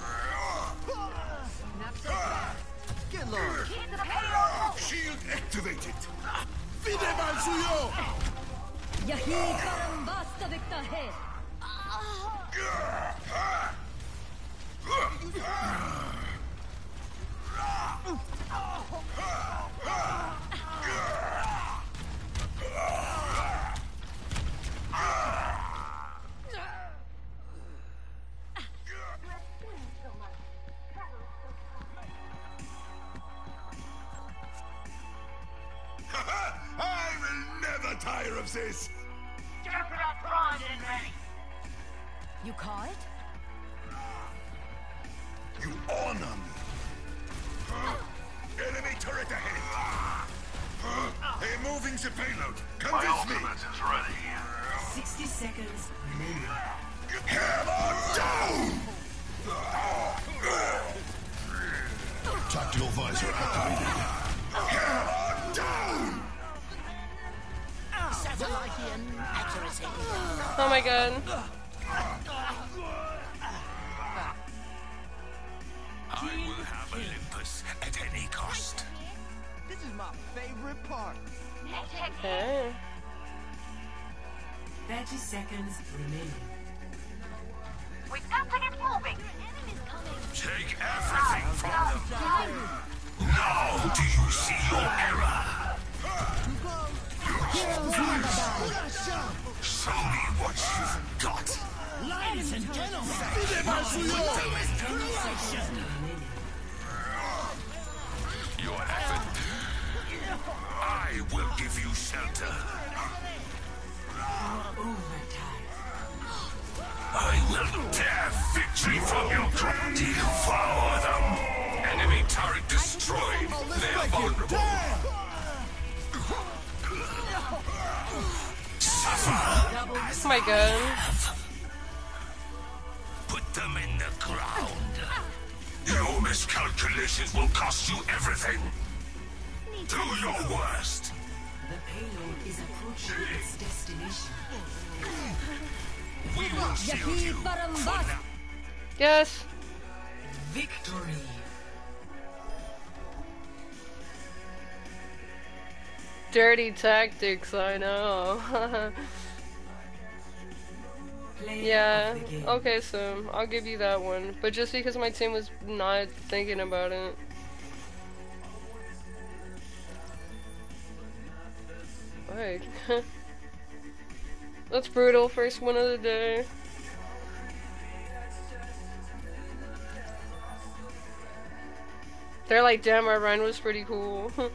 Get low. Keep the payload. Shield activated. Yahi karam vastavik hai. I of this. Jupiter primed and ready. You call it? You honor me. Enemy turret ahead. They're moving the payload. Come My with me. is ready. 60 seconds remaining. Hammer down! Tactical visor activated. Oh my god. I will have Olympus at any cost. This is my favorite part. Okay. 30 seconds remaining. We've got to get moving. Take everything from them. Now do you see your error? Show me what you've got. Ladies and gentlemen. Your effort. I will give you shelter. I will tear victory from your grip. Devour them. Enemy turret destroyed. They are vulnerable. Suffer. Oh my god. Put them in the ground. Your miscalculations will cost you everything. Do your worst. The payload is approaching its destination. We will shield you. For now. Yes. Victory. Dirty tactics, I know. Yeah. Okay, so I'll give you that one. But just because my team was not thinking about it. Like, that's brutal. First one of the day. They're like, damn, our run was pretty cool.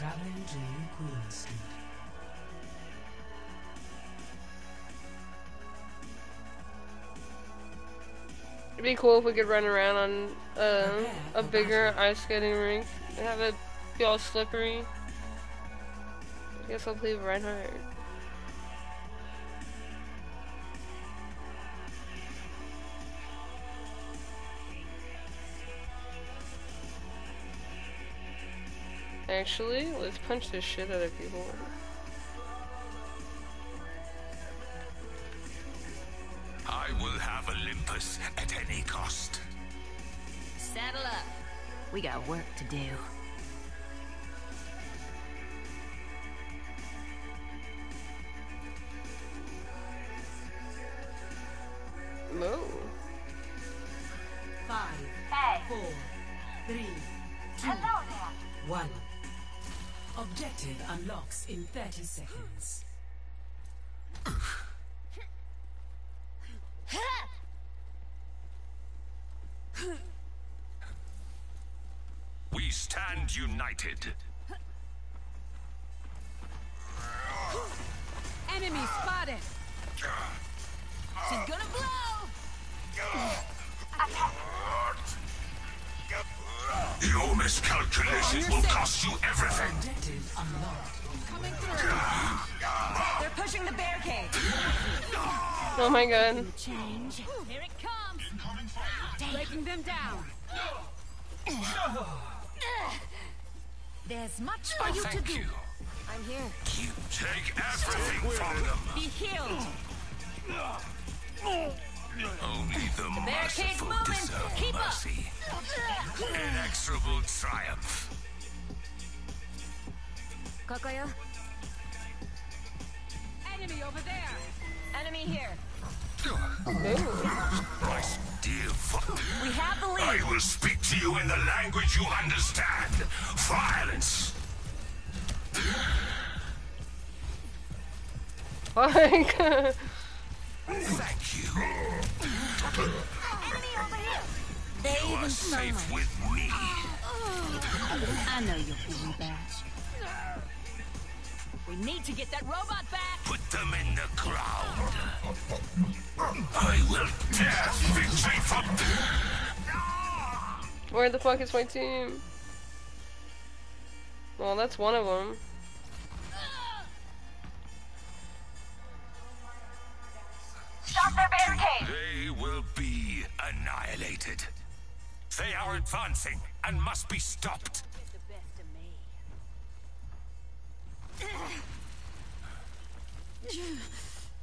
Traveling to New Queen Street. It'd be cool if we could run around on uh, a bigger ice skating rink and have it be all slippery. I guess I'll play Reinhardt. Actually, let's punch the shit out of people. I will have Olympus at any cost. Saddle up. We got work to do. United. Enemy spotted. She's gonna blow. Your miscalculations will cost you everything. Objective unlocked. Coming through. They're pushing the barricade. Oh my god. There's much for oh, you to do. you. I'm here. You take everything from them. Be healed. Only the barricade's merciful moving. deserve Keep up. mercy. Inexorable triumph. Kokoyo. Enemy over there. Enemy here. My dear vo- We have the I will speak to you in the language you understand. Violence. Like, Thank you. They You are safe with me. I know you're me back. We need to get that robot back. Put them in the ground. I will tear victory from where the fuck is my team? Well, that's one of them. Stop their barricade! They will be annihilated. They are advancing and must be stopped.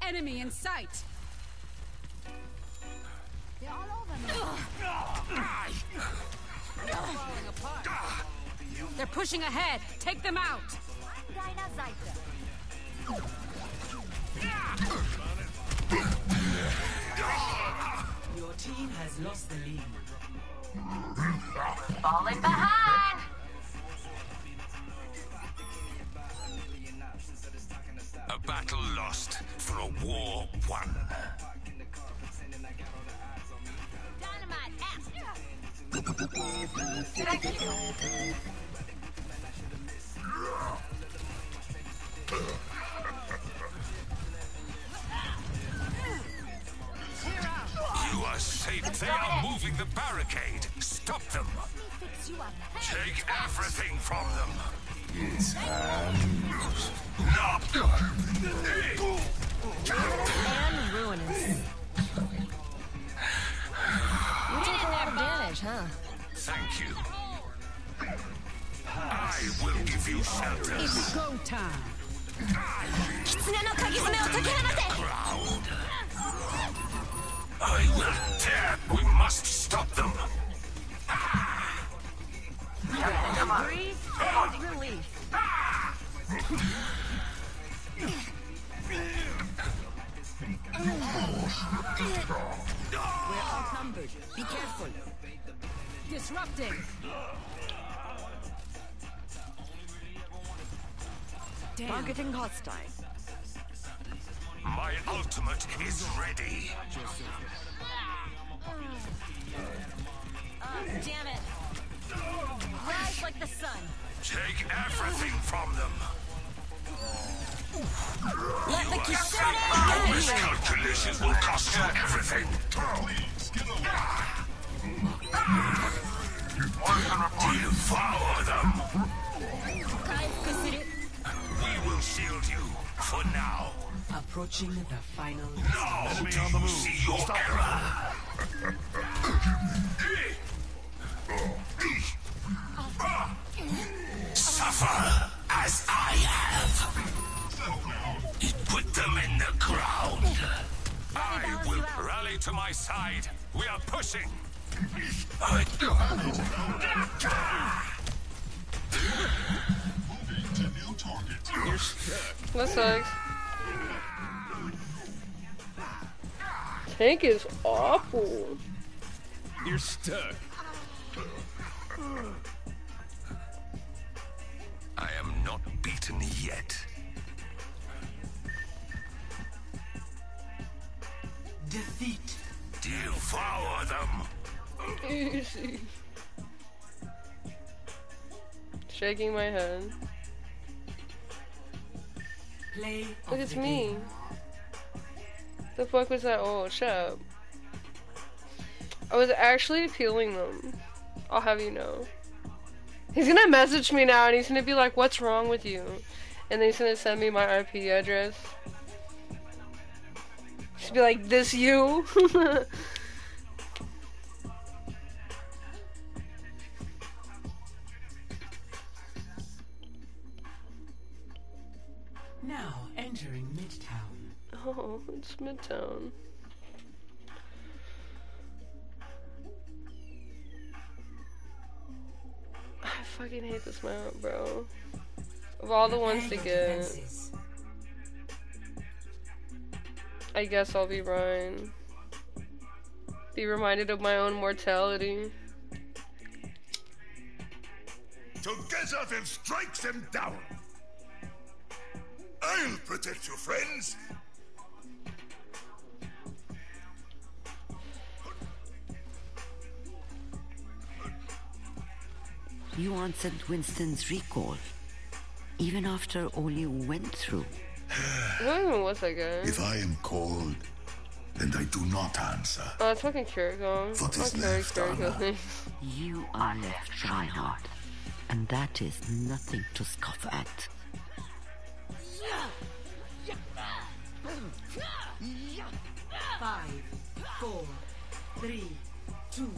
Enemy in sight. They're all over me. They're pushing ahead. Take them out. Your team has lost the lead. Falling behind! A battle lost for a war won. You are safe. They are moving the barricade. Stop them. Take everything from them. It's hands. And ruinous. Damage, huh? Thank you. I will give you shelter. It's go time. I will tear. We must stop them. Breathe and relief. We're outnumbered. Be careful. Disrupting. Targeting hostile. My ultimate is ready. Oh, damn it. Rise like the sun. Take everything from them. Let the Your Kitsune miscalculations will cost you everything. Devour them. We will shield you for now. Approaching the final. Now do you see your error? Suffer as I have. Put them in the ground. I will rally to my side. We are pushing. That sucks. Tank is awful. You're stuck. I am not beaten yet. Defeat. Devour them. Shaking my head. Play Look, it's me. game. The fuck was that? Oh, shut up. I was actually peeling them. I'll have you know. He's gonna message me now and he's gonna be like, what's wrong with you? And then he's gonna send me my IP address. He's be like, this you? Midtown. I fucking hate this map, bro. Of all the ones to get. I guess I'll be Rein. Be reminded of my own mortality. Together then strike them down. I'll protect you, friends. You answered Winston's recall. Even after all you went through. What even was that guy? If I am called, and I do not answer, Oh, it's fucking Kiriko. What is Okay, left, Ana? You are left Reinhardt. And that is nothing to scoff at. Five, four, three, two,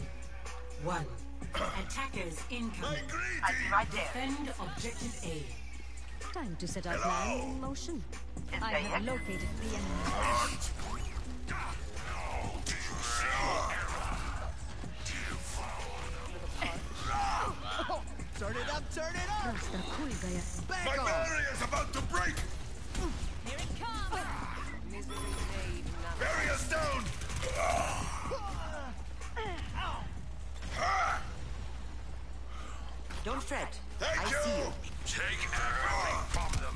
one. Attackers incoming. I'll be right there. Defend objective A. Time to set our plan in motion. I have located the enemy. Turn it up, turn it up! Back my off! barrier's about to break. Here it comes. Barrier's down. Ah. Ah. Don't fret. Thank I you. see you. Take everything from them.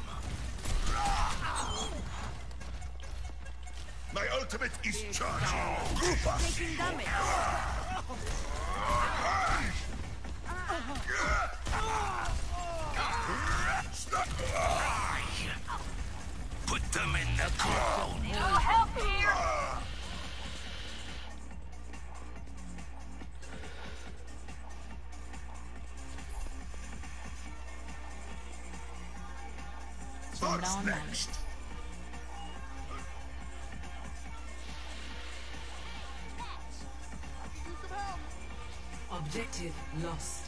My ultimate is charged. Group up. Taking damage. Put them in the ground. No help here! What's next? Objective lost.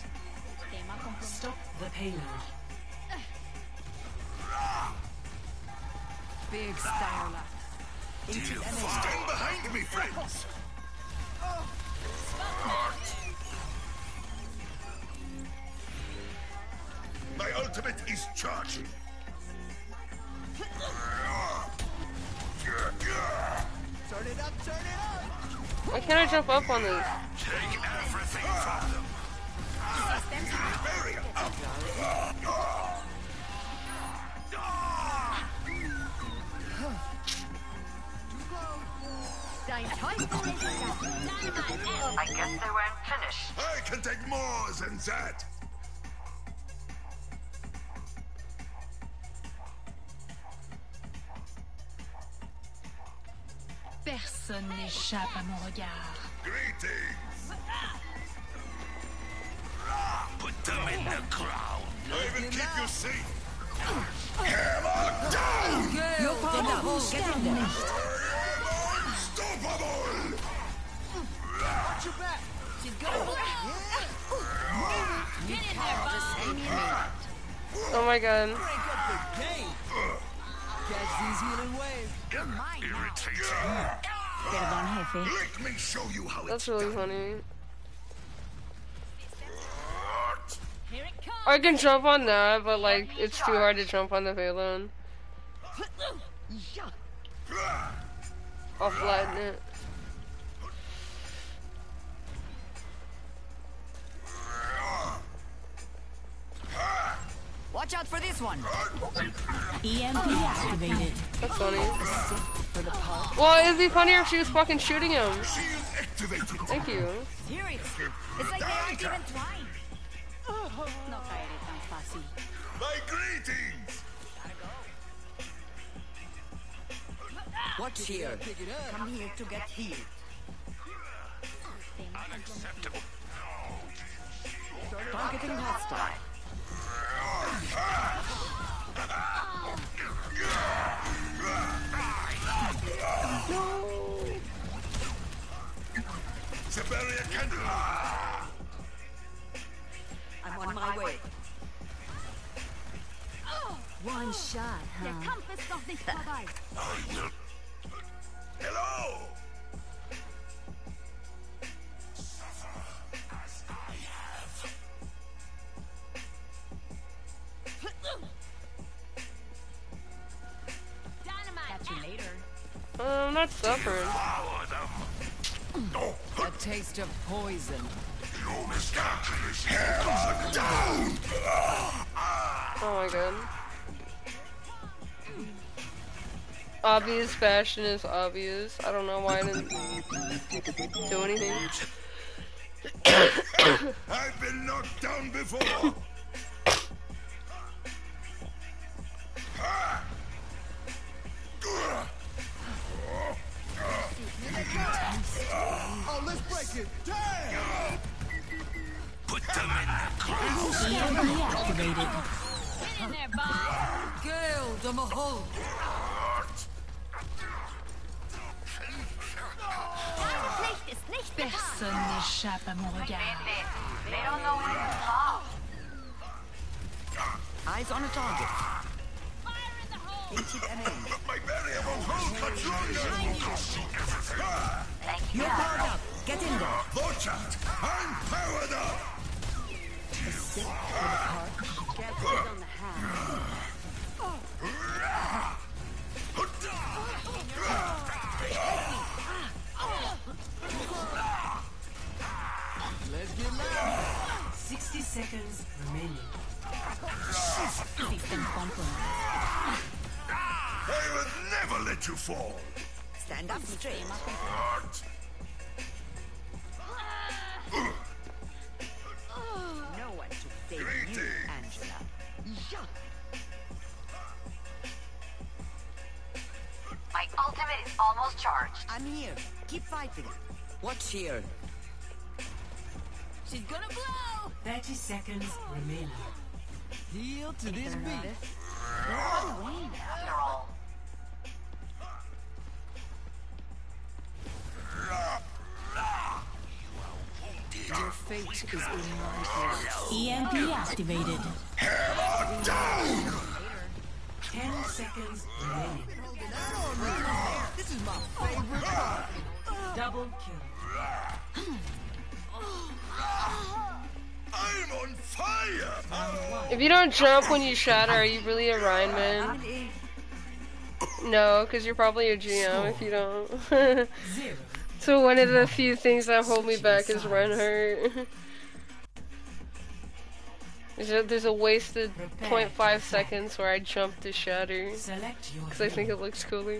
Stop the payload. Big Starla. Stand behind me, friends. My ultimate is charging. Turn it up, turn it up! Why can't I jump up on this? Take everything from them. I guess they weren't finished. I can take more than that. Personne n'échappe à mon regard. Greetings. Put them in the ground. I will keep you safe. Hammer down! You're powered up. Get in there. Unstoppable! Watch your back. She's gonna Get in there, Bob. Oh my god. Catch these healing waves. Irritating. Perdón, jefe. Let me show you how That's it's really done. funny. Here it comes. I can jump on that, but like it's too hard to jump on the payload. I'll flatten it. Watch out for this one. EMP activated. That's funny. Well, it'd be funnier if she was fucking shooting him. Activated. Thank you. Here it is. It's like they aren't even trying. No caeré tan fácil. My greetings. What's here. Come here to get healed. Unacceptable. Targeting hostile. One shot, Der huh? Kampf ist noch nicht vorbei. I will Hello. I'm not suffering. No. A taste of poison. You missed. Hammer down. Oh my god. Obvious fashion is obvious. I don't know why I didn't do anything. I've been knocked down before. Oh, let's break it. Damn! Put them in the ground. EMP activated. Get in there, Bob. Girl, the Mahol. Das Licht ist nicht getan. Personne n'échappe à mon regard. They don't know what it's. Eyes on a target. My barrier won't longer. Ah. You're powered up. Get in there. Watch. I'm powered up. Let's get loud. 60 seconds let you fall. Stand up straight. No one to save you, Greetings. Angela. My ultimate is almost charged. I'm here. Keep fighting. What's here. She's gonna blow. 30 seconds remaining. Heal to this beat. After all. Your fate is in my hands. EMP activated. Hammer down. 10 seconds remaining. This is my favorite part. Double kill. I'm on fire. If you don't jump when you shatter, are you really a Rein man? No, because you're probably a GM if you don't. So one of the few things that hold me back is Reinhardt. There's a, there's a wasted 0.5 seconds where I jump to shatter. Because I think it looks cooler.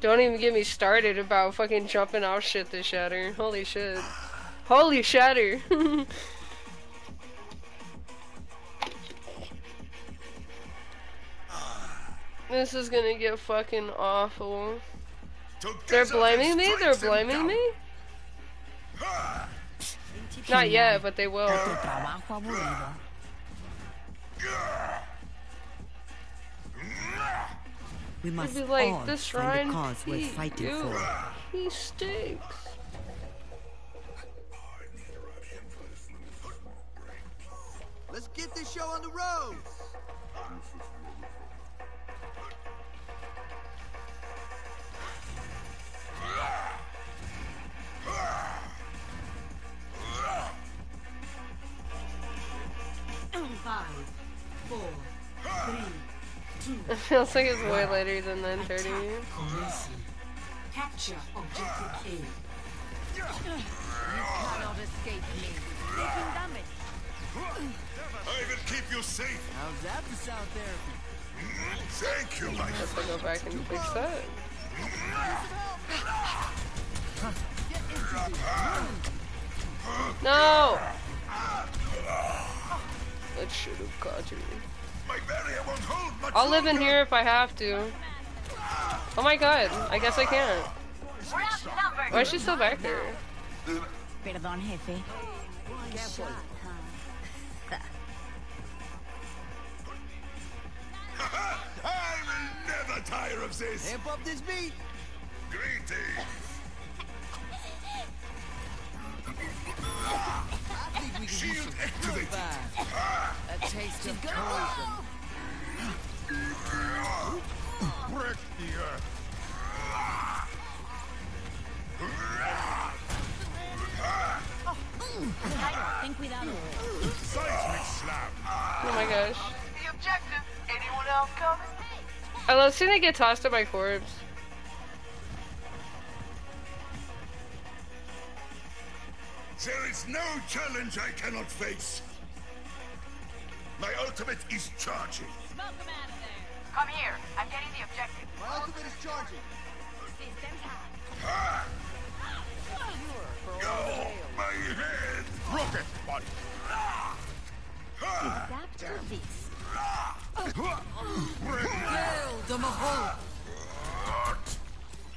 Don't even get me started about fucking jumping off shit to shatter. Holy shit. Holy shatter! this is gonna get fucking awful. They're blaming me? They're blaming me? Not yet, but they will. We must be like, this find shrine, the cause we're he, fighting ew, for. he stinks. Let's get this show on the road. Five, four, three, two. It feels like it's way later than 9.30. Capture objective A. You cannot escape me. Taking damage. I will keep you safe. How's that for sound therapy? Thank you, my Guess I'll go back and fix that. No! That should have caught you. My barrier won't hold much I'll live in here if I have to. Oh my god, I guess I can't. We're. Why is she still back there? Perdón, jefe. I will never tire of this. Amp up this beat. Greetings. I think we can Shield activated. A taste of poison. Break the earth. Ten cuidado. Seismic slam. Oh my gosh. The objective. Anyone else coming? I love seeing it get tossed at my corpse. There is no challenge I cannot face. My ultimate is charging. Smoke him out of there. Come here. I'm getting the objective. My ultimate is charging. Systems high. Oh, my head! Rocket body! Adapt to this. Hail the Mahal.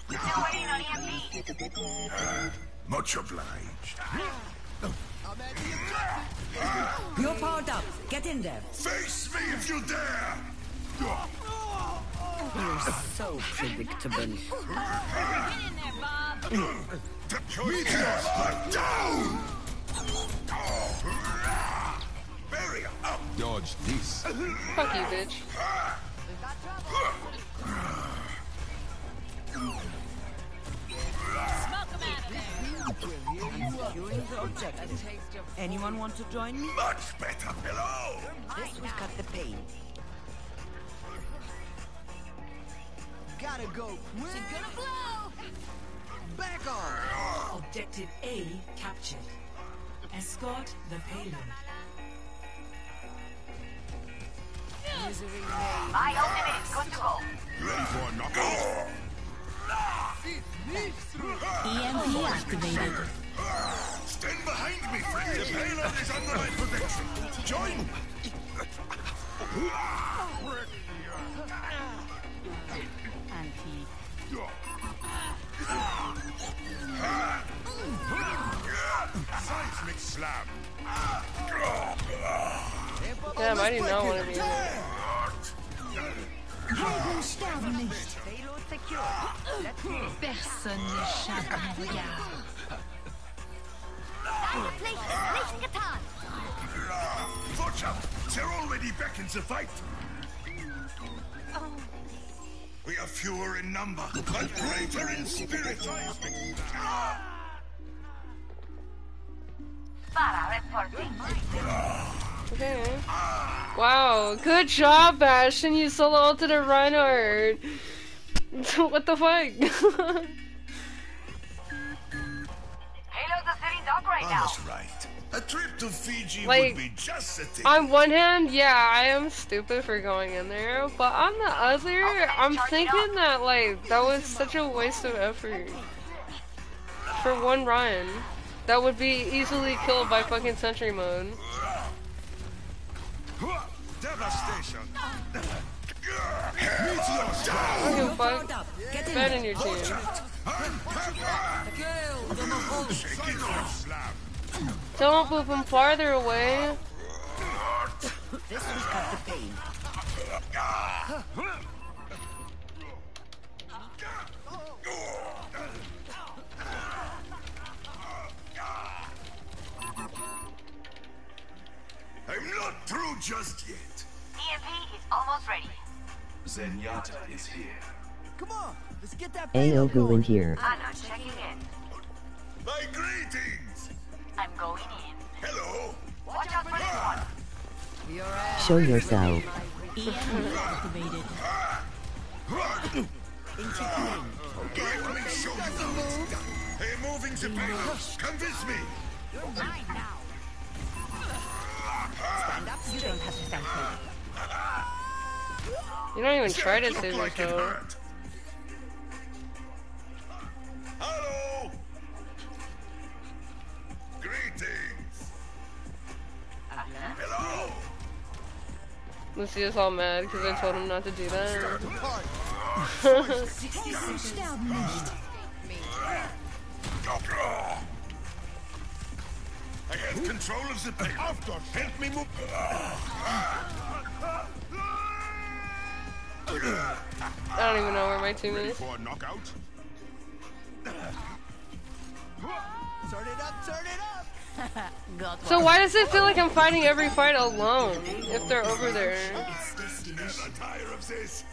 Still waiting on EMP. Much obliged. I'm at the objective. You're powered up. Get in there. Face me if you dare! You're so predictable. Get in there, Bob. Meteor strike down! Barrier up! Dodge this. Fuck you, bitch. Anyone want to join me? Much better below! This will cut the pain. Gotta go quick. She's gonna blow. Back off. Objective A captured. Escort the payload. My ultimate is good to go. Ready for a knockout? EMP activated. Stand behind me, friend. The payload is under my protection. Join me. Seismic slam. Damn, I do not want to be in there. Payload secure. Personne n'échappe à mon regard. Place Watch out! They're already back in the fight. We are fewer in number, but greater in spirit. Para reporting. Okay. Wow, good job, Bastion. You solo ulted a Reinhardt. what the fuck? Payloads are sitting duck right I now. was right. A trip to Fiji Like, would be just a ticket. On one hand, yeah, I am stupid for going in there, but on the other, I'm thinking that like that was such a waste of effort for one run. That would be easily killed by fucking Sentry Mode. Devastation. I don't give a fuck. Bet in your team. Don't move him farther away. This will cut the pain. I'm not through just yet. EMP is almost ready. Zenyatta is here. Come on, let's get that Aogu in here. Ana checking in. My greetings. I'm going in. Hello. Watch out for this ah. one. Show yourself. activated. Let me show you how it's done. A moving the payload. Convince me. You're mine now. Stand up. You don't have to thank me. You don't even try to Look save like it yourself. hurt. Hello. Greetings. Hello. Lucia's all mad because I told him not to do that. I have control of the payload. Help me move. Ah. I don't even know where my team Ready is. for a knockout? Turn it up, turn it up. Got So why does it feel like I'm fighting every fight alone if they're over there? Never tire of this.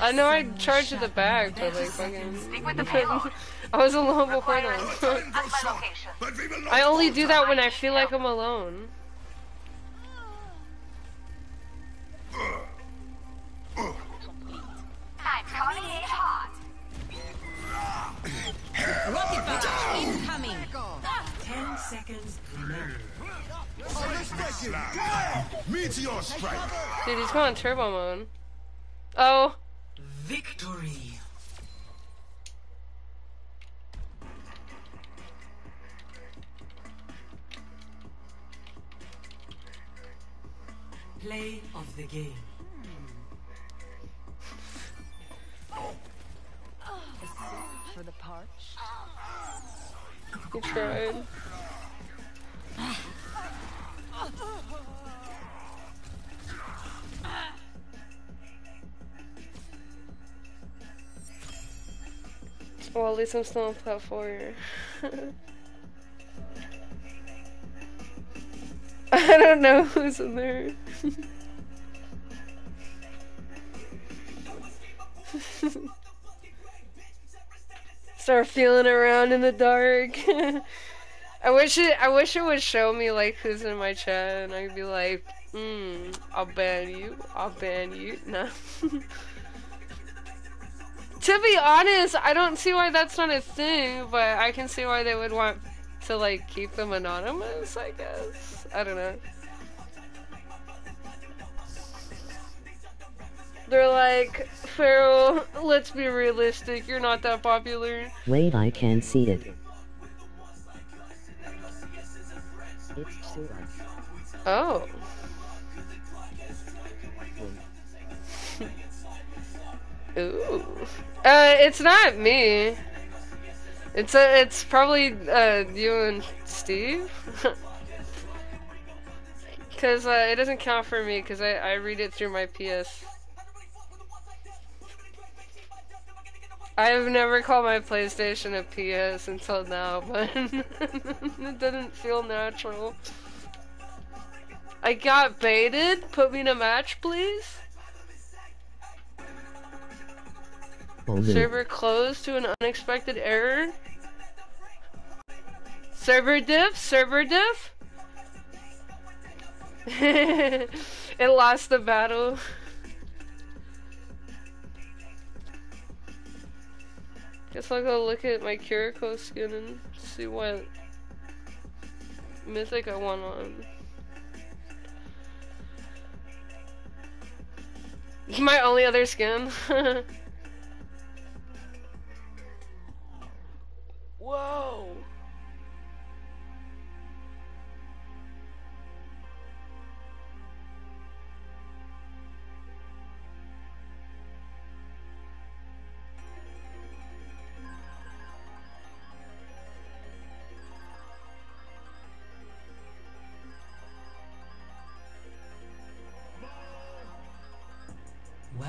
I know I charged at the back, but like fucking. Stick with the payload. I was alone before them. At my location. But we will not I only do that when I feel like I'm alone. Uh, uh. Hot. Meteor strike. Dude, he's going turbo mode. Oh, Victory. Play of the game. Least I'm still on. I don't know who's in there. Start feeling around in the dark. I wish it. I wish it would show me like who's in my chat, and I'd be like, "Hmm, I'll ban you. I'll ban you." No. To be honest, I don't see why that's not a thing, but I can see why they would want to like keep them anonymous. I guess. I don't know. They're like, Pharaoh, let's be realistic, you're not that popular. Wait, I can see it. It's. Oh. Ooh. Uh, it's not me. It's uh, it's probably uh, you and Steve. Cause uh, it doesn't count for me, cause I, I read it through my PS. I have never called my PlayStation a PS until now, but it didn't feel natural. I got baited. Put me in a match, please. Oh. Server closed to an unexpected error. Server diff? Server diff? it lost the battle. Guess I'll go look at my Kiriko skin and see what Mythic I want on. My only other skin. Whoa.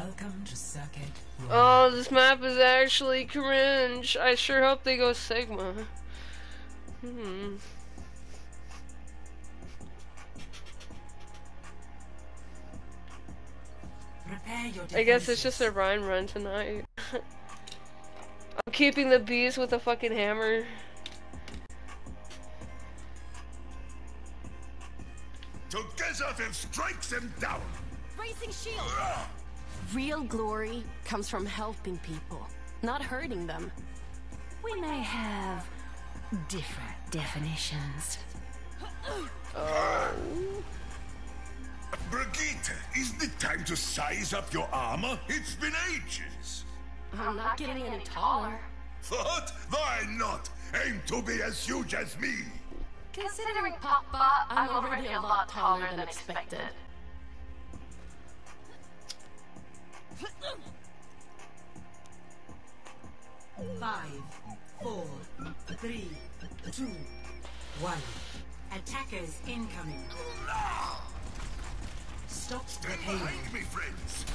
Welcome to Circuit Oh, this map is actually cringe. I sure hope they go Sigma. Hmm. I guess it's just a Rein run tonight. I'm keeping the bees with a fucking hammer. Together we'll strike them down. Bracing shield! Real glory comes from helping people, not hurting them. We may have different definitions. Oh. Brigitte, isn't it time to size up your armor? It's been ages. I'm not getting any taller. What? Why not? Aim to be as huge as me. Considering Papa, I'm already a lot taller than expected. Five, four, three, two, one. Attackers incoming. Stop the Stand payload. behind me, friends.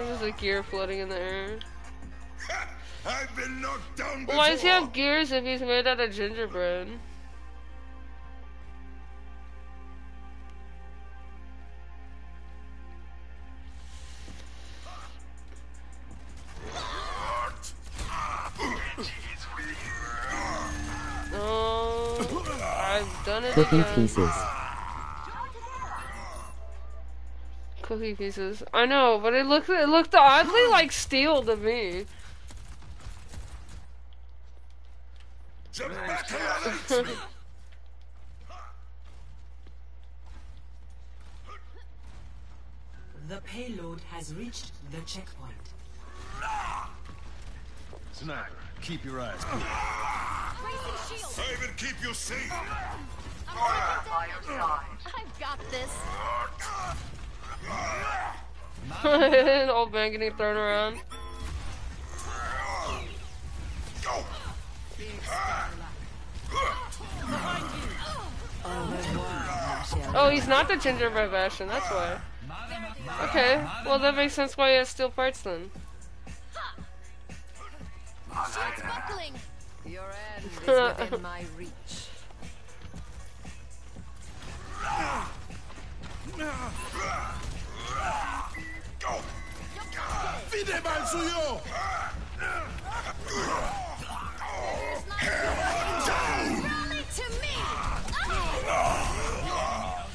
There's a gear floating in the air. I've been knocked down before. Why does he have gears if he's made out of gingerbread? Oh, I've done it Cookie again. pieces. Cookie pieces. I know, but it looked it looked oddly like steel to me. The battle awaits me. The payload has reached the checkpoint. Sniper, keep your eyes peeled. Bracing shield. Keep you safe. I'm working down. I've got this. Old man getting thrown around. Oh, he's not the gingerbread Bastion, that's why. Okay, well that makes sense why he has steel parts then. Your end is my reach.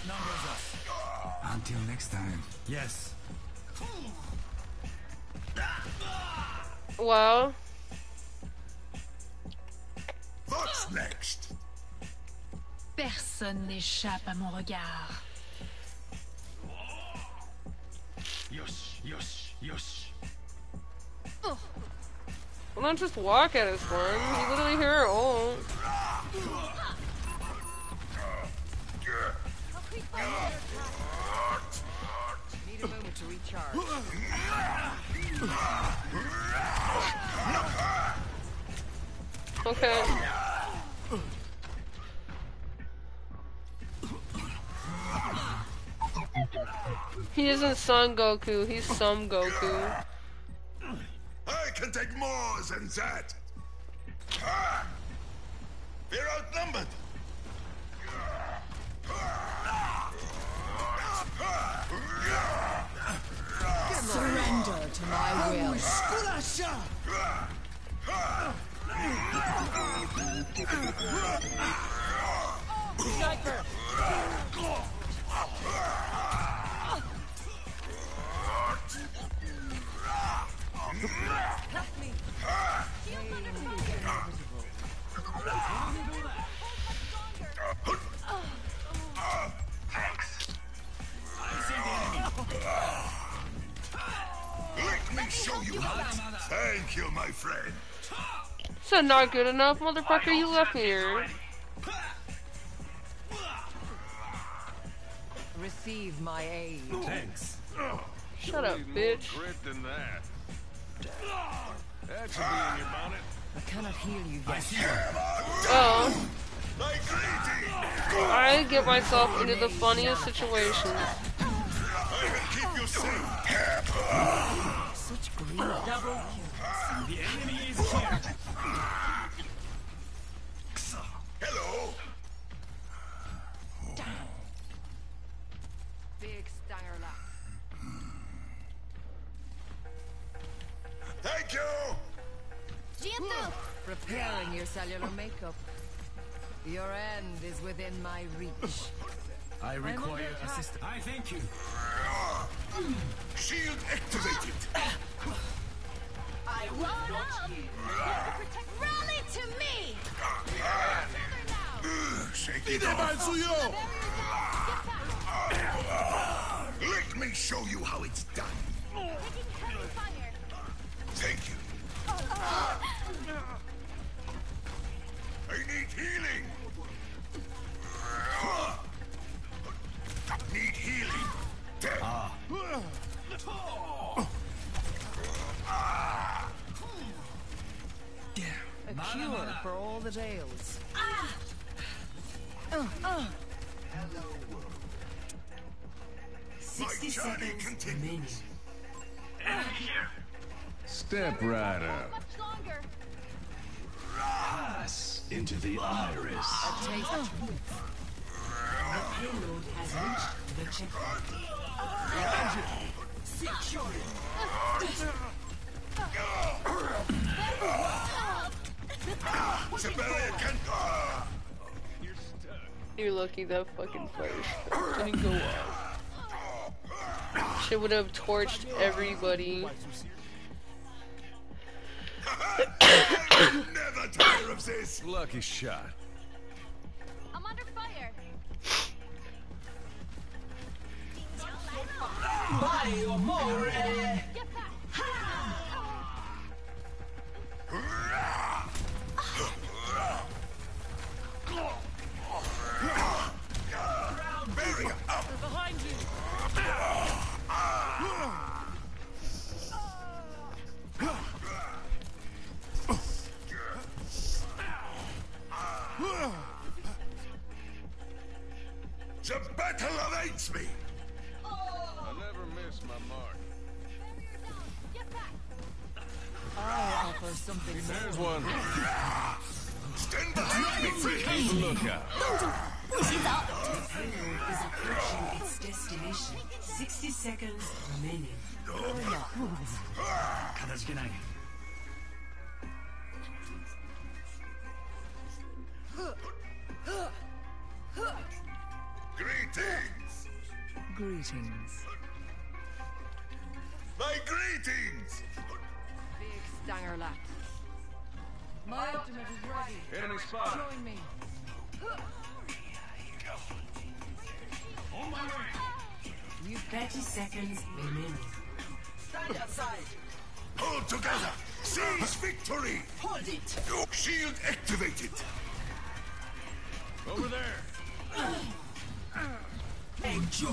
Mal. Until next time. Yes. Wow. What's next? Personne n'échappe à mon regard. Well, not just walk at his one. You literally hear her ult. Need a moment to recharge. Okay. He isn't Son Goku, he's some Goku. I can take more than that. Ah! We're outnumbered. Surrender to my will. Sniper! Friend. So not good enough, motherfucker. You left me here. Receive my aid. Thanks. Shut up, bitch. than that. That should be in your bonnet. I cannot heal you yet. see. Oh, I get myself into the funniest situations. I will keep you safe. Such greed. Double kill. The enemy is. Hello. Big stanger. Thank you. Preparing your cellular makeup. Your end is within my reach. I require require assistance. I thank you. Shield activated. I will not protect. Rally to me! Shake it off. Let me show you how it's done. Thank you. I need healing. Need healing. Dead. A ah. Cure for all that ails. Ah! Uh, uh. My journey continues. Step right up. Much longer. Pass into the iris. A taste of The payload has reached the checkpoint. Siberia can. Ah. You're lucky that fucking fire strike didn't go off. Shit would have torched everybody. Never tire of this. Lucky shot. I'm under fire. Get back. Barrier up. behind you. The battle awaits me. I never miss my mark. Barrier down. Get back. I never miss my mark. I offer something There's one. Stand behind me, please. Look out. Inferno is approaching its destination. 60 seconds remaining. Greetings! Greetings. My greetings! Big stanger lad. My ultimate is ready. Enemy spotted. Join me. On my way. You 30 seconds remaining. Stand aside. Hold together. Seize victory. Hold it. Shield activated. Over there.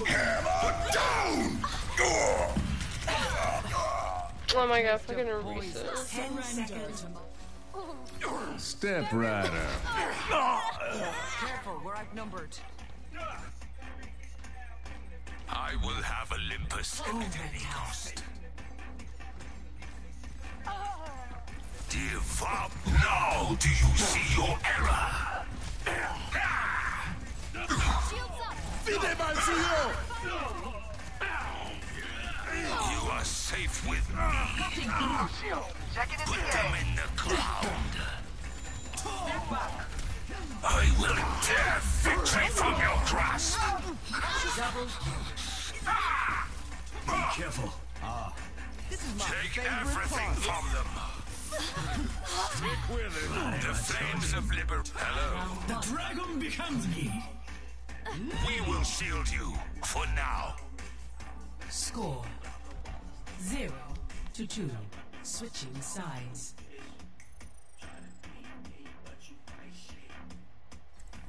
Hammer down. Oh. Oh my god, fucking reset. 10 seconds. Step right up. Careful, we're outnumbered. I will have Olympus oh at any cost. Give up now. Do you see your error? You are safe with me. Put them in the ground. I will tear victory from your grasp. Be careful. Ah. Take everything from them. Stick with it. The flames of liber. Hello. The dragon becomes me. We will shield you for now. Score zero to two. Switching sides.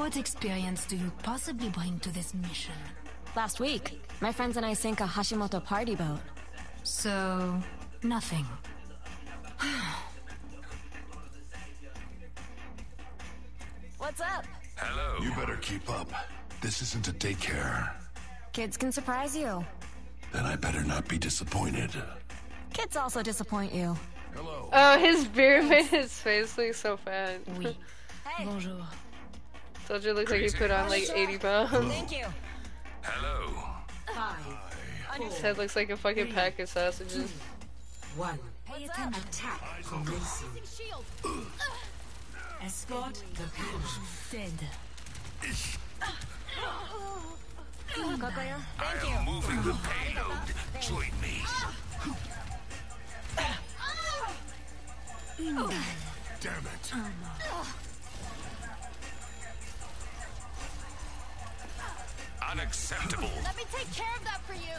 What experience do you possibly bring to this mission? Last week, my friends and I sank a Hashimoto party boat. So, nothing. What's up? Hello. You better keep up. This isn't a daycare. Kids can surprise you. Then I better not be disappointed. Kids also disappoint you. Hello. Oh, his beard made his face look so fat. Oui. Bonjour. Told you it looked like he put on like 80 pounds. Thank you. Hello. Hi. His head looks like a fucking pack of sausages. One. Pay attention. Attack commencing. Escort the payload. Dead. Kokoyo, I'm moving the payload. Join me. Damn it. Unacceptable. Let me take care of that for you.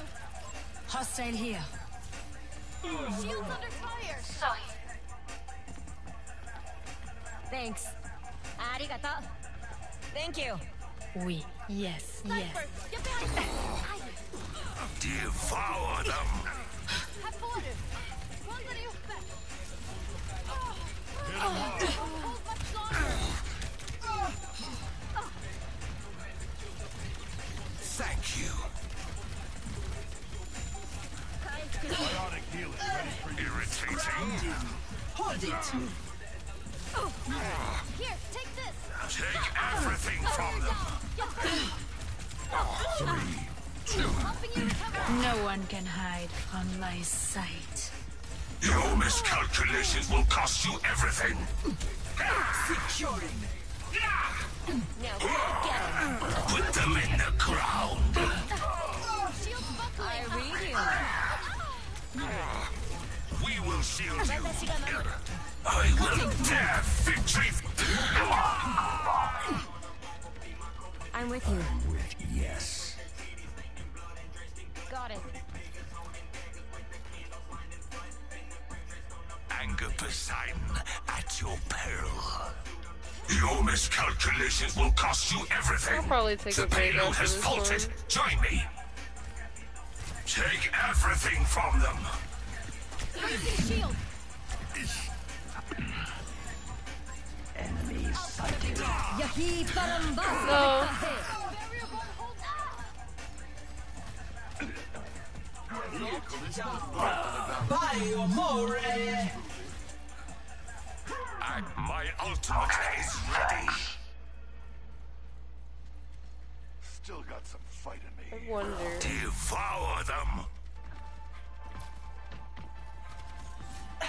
Hostile here. Shields under fire. Sorry. Thanks. Arigato. Thank you. Oui. Yes. Yes. Sniper, get behind me. Devour them. Have water. One that you back. Hold oh, Thank you. Biotic healing ready for you. Irritating. Hold it. Here, take this. Take everything from them. Ah, three, two. Helping you recover. No one can hide from my sight. Your miscalculations will cost you everything. Securing. Now get him. Put them in the ground. I read you. We will shield you. I will dare victory. I'm with you. Your miscalculations will cost you everything. I'll probably take the a payload has this faulted. one. Join me. Take everything from them. Raising shield. Enemy sighted. Parambasa. No. Barrier gun hold Body or more. And my ultimate is ready. Still got some fight in me. I wonder. Devour them.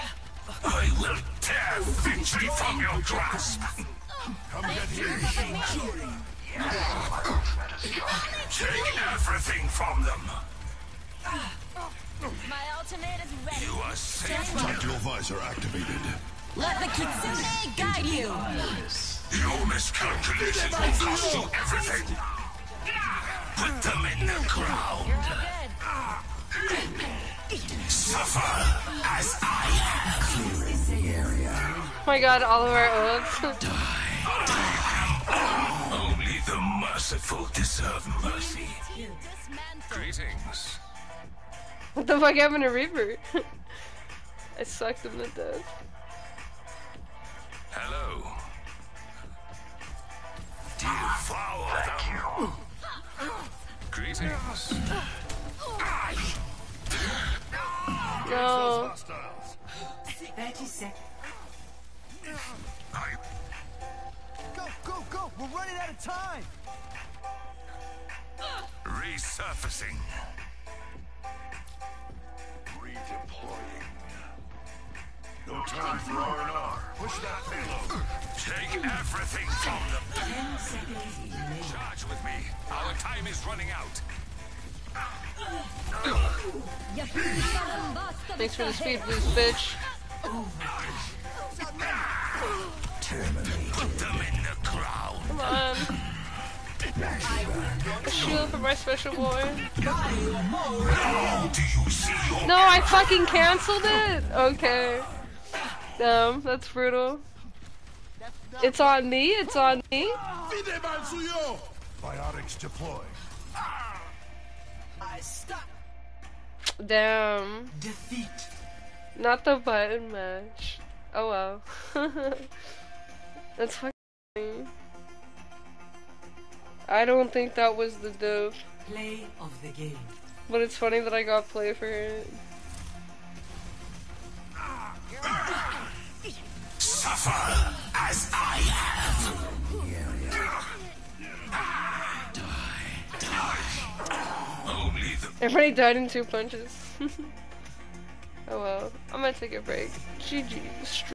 I will tear victory from your grasp. Come get here. Take everything from them. My ultimate is ready. You are safe. Tactical visor activated. Let the Kitsune guide you. Your miscalculations will cost you everything. Put them in the ground. Suffer as I have. Oh my god, all of our oaths. Only the merciful deserve mercy. Greetings. what the fuck happened to Reaper? I sucked him to death. Hello. Devour ah, them. Greetings. No. 30 seconds. Go, go, go! We're running out of time! Resurfacing. Redeploying. No time for R&R. Push that payload. Take everything from them. Ten seconds remaining. Charge with me. Our time is running out. Thanks for the speed boost, bitch. Put them in the ground. Come on. A shield for my special boy. Do you see your No, I fucking canceled it? Okay. Damn, that's brutal. It's on me, it's on me. Biotics deployed. I stop. Damn. Defeat. Not the button match. Oh well. that's fucking funny. I don't think that was the div. Play of the game. But it's funny that I got play for it. Suffer as I have? Only the Everybody died in two punches. oh well. I'm gonna take a break. GG.